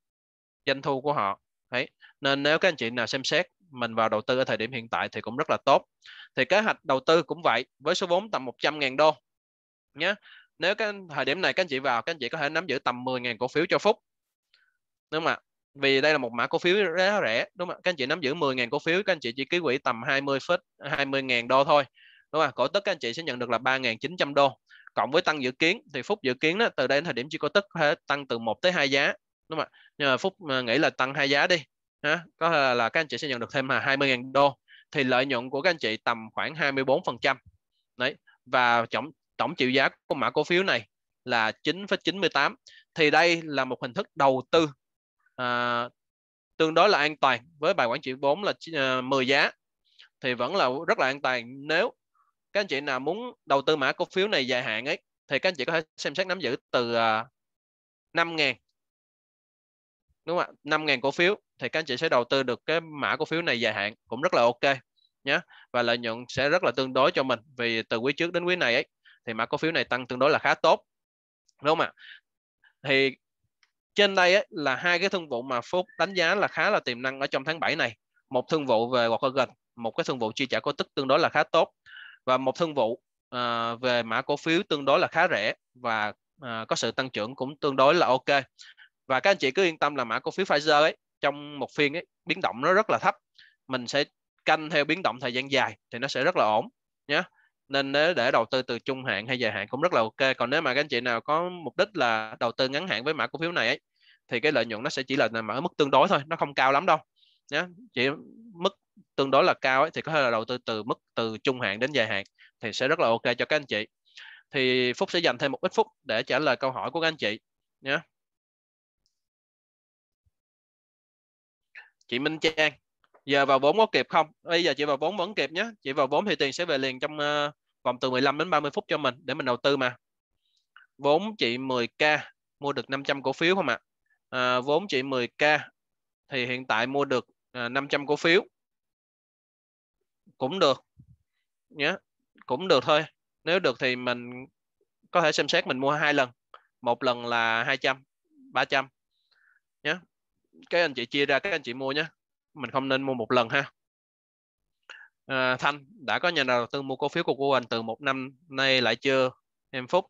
doanh thu của họ. Đấy. Nên nếu các anh chị nào xem xét mình vào đầu tư ở thời điểm hiện tại thì cũng rất là tốt. Thì kế hoạch đầu tư cũng vậy, với số vốn tầm 100.000 đô nhé. Nếu cái thời điểm này các anh chị vào, các anh chị có thể nắm giữ tầm 10.000 cổ phiếu cho phút đúng không ạ? Vì đây là một mã cổ phiếu rất rẻ đúng không các anh chị nắm giữ 10.000 cổ phiếu các anh chị chỉ ký quỹ tầm 20 phút 20.000 đô thôi đúng không cổ tức các anh chị sẽ nhận được là 3.900 đô. Cộng với tăng dự kiến thì phúc dự kiến đó, từ đây đến thời điểm chỉ có tức thể tăng từ 1 tới 2 giá đúng không ạ? Nhưng mà phúc nghĩ là tăng hai giá đi ha có là, là các anh chị sẽ nhận được thêm là 20.000 đô thì lợi nhuận của các anh chị tầm khoảng 24% đấy và tổng tổng chịu giá của mã cổ phiếu này là 9,98 thì đây là một hình thức đầu tư à, tương đối là an toàn với bài quản trị 4 là 10 à, giá thì vẫn là rất là an toàn. Nếu các anh chị nào muốn đầu tư mã cổ phiếu này dài hạn ấy thì các anh chị có thể xem xét nắm giữ từ uh, à, 5 ngàn đúng không ạ? 5 ngàn cổ phiếu thì các anh chị sẽ đầu tư được cái mã cổ phiếu này dài hạn cũng rất là ok nhé và lợi nhuận sẽ rất là tương đối cho mình vì từ quý trước đến quý này ấy thì mã cổ phiếu này tăng tương đối là khá tốt đúng không ạ? Thì trên đây ấy, là hai cái thương vụ mà Phúc đánh giá là khá là tiềm năng ở trong tháng 7 này. Một thương vụ về Volkswagen một cái thương vụ chi trả cổ tức tương đối là khá tốt và một thương vụ à, về mã cổ phiếu tương đối là khá rẻ và à, có sự tăng trưởng cũng tương đối là ok. Và các anh chị cứ yên tâm là mã cổ phiếu Pfizer ấy trong một phiên ấy biến động nó rất là thấp. Mình sẽ canh theo biến động thời gian dài thì nó sẽ rất là ổn nhé nên nếu để đầu tư từ trung hạn hay dài hạn cũng rất là ok. Còn nếu mà các anh chị nào có mục đích là đầu tư ngắn hạn với mã cổ phiếu này ấy, thì cái lợi nhuận nó sẽ chỉ là ở mức tương đối thôi nó không cao lắm đâu. Nhé chỉ mức tương đối là cao ấy, thì có thể là đầu tư từ mức từ trung hạn đến dài hạn thì sẽ rất là ok cho các anh chị. Thì phúc sẽ dành thêm một ít phút để trả lời câu hỏi của các anh chị nhé chị Minh Trang giờ vào vốn có kịp không? Bây giờ chị vào vốn vẫn kịp nhé chị vào vốn thì tiền sẽ về liền trong uh, vòng từ 15 đến 30 phút cho mình để mình đầu tư mà. Vốn chị 10k mua được 500 cổ phiếu không ạ? À, vốn chị 10k thì hiện tại mua được ờ, uh, 500 cổ phiếu. Cũng được nhé cũng được thôi. Nếu được thì mình có thể xem xét mình mua hai lần. Một lần là 200 300 nhé các anh chị chia ra các anh chị mua nhé mình không nên mua một lần ha. À, Thanh đã có nhà đầu tư mua cổ phiếu của cô từ một năm nay lại chưa? Em Phúc.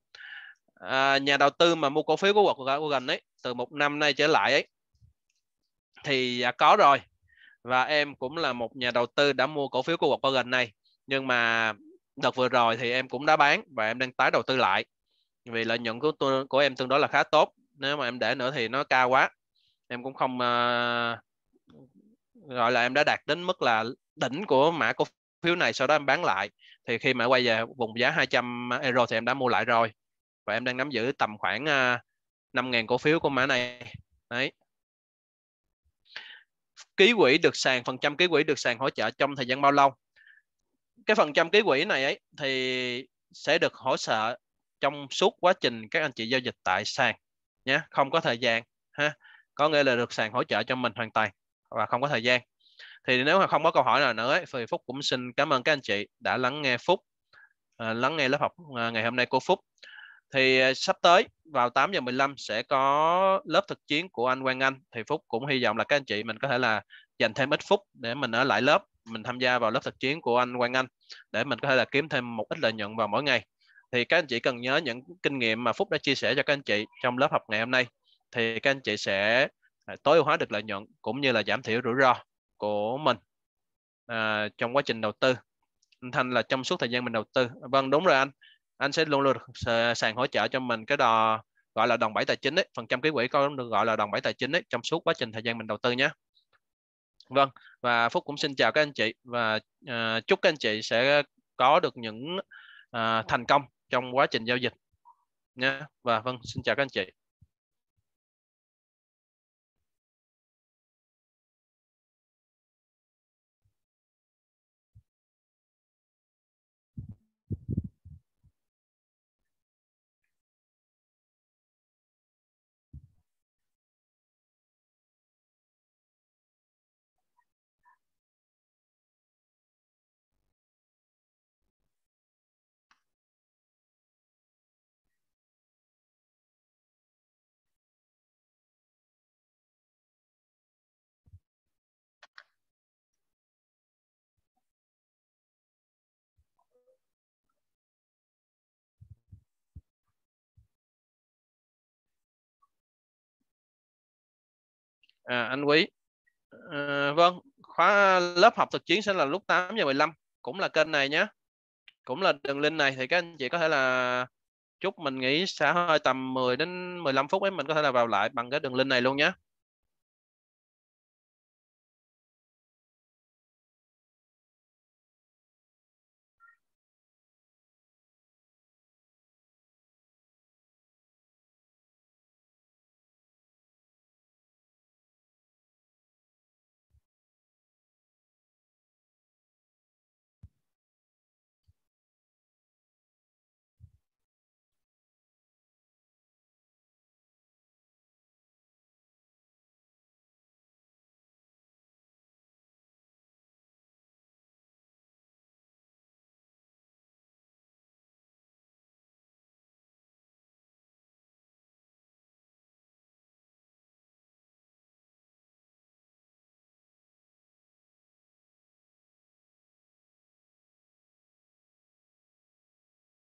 À, nhà đầu tư mà mua cổ phiếu của cô gần ấy từ một năm nay trở lại ấy thì đã có rồi. Và em cũng là một nhà đầu tư đã mua cổ phiếu của gần này. Nhưng mà đợt vừa rồi thì em cũng đã bán và em đang tái đầu tư lại. Vì lợi nhuận của tôi của em tương đối là khá tốt. Nếu mà em để nữa thì nó cao quá. Em cũng không uh, gọi là em đã đạt đến mức là đỉnh của mã cổ phiếu này, sau đó em bán lại. Thì khi mà quay về vùng giá 200 euro thì em đã mua lại rồi. Và em đang nắm giữ tầm khoảng à, 5.000 cổ phiếu của mã này. Đấy. Ký quỹ được sàn, phần trăm ký quỹ được sàn hỗ trợ trong thời gian bao lâu? Cái phần trăm ký quỹ này ấy thì sẽ được hỗ trợ trong suốt quá trình các anh chị giao dịch tại sàn nhé. Không có thời gian ha. Có nghĩa là được sàn hỗ trợ cho mình hoàn toàn và không có thời gian. Thì nếu mà không có câu hỏi nào nữa thì Phúc cũng xin cảm ơn các anh chị đã lắng nghe Phúc à, lắng nghe lớp học à, ngày hôm nay của Phúc. Thì à, sắp tới, vào 8 giờ 15 sẽ có lớp thực chiến của anh Quang Anh. Thì Phúc cũng hy vọng là các anh chị mình có thể là dành thêm ít phút để mình ở lại lớp, mình tham gia vào lớp thực chiến của anh Quang Anh để mình có thể là kiếm thêm một ít lợi nhuận vào mỗi ngày. Thì các anh chị cần nhớ những kinh nghiệm mà Phúc đã chia sẻ cho các anh chị trong lớp học ngày hôm nay. Thì các anh chị sẽ Ờ, tối ưu hóa được lợi nhuận cũng như là giảm thiểu rủi ro của mình. À, trong quá trình đầu tư anh Thanh là trong suốt thời gian mình đầu tư. Vâng đúng rồi anh. Anh sẽ luôn luôn sàn hỗ trợ cho mình cái đò gọi là đòn bẩy tài chính ấy. Phần trăm ký quỹ có được gọi là đòn bẩy tài chính ấy trong suốt quá trình thời gian mình đầu tư nhé. Vâng và phúc cũng xin chào các anh chị và uh, chúc các anh chị sẽ có được những uh, thành công trong quá trình giao dịch nhé. Và vâng xin chào các anh chị. À, anh quý. À, vâng khóa lớp học thực chiến sẽ là lúc 8 giờ 15 cũng là kênh này nhé. Cũng là đường link này thì các anh chị có thể là chúc mình nghĩ sẽ hơi tầm 10 đến 15 phút ấy mình có thể là vào lại bằng cái đường link này luôn nhé.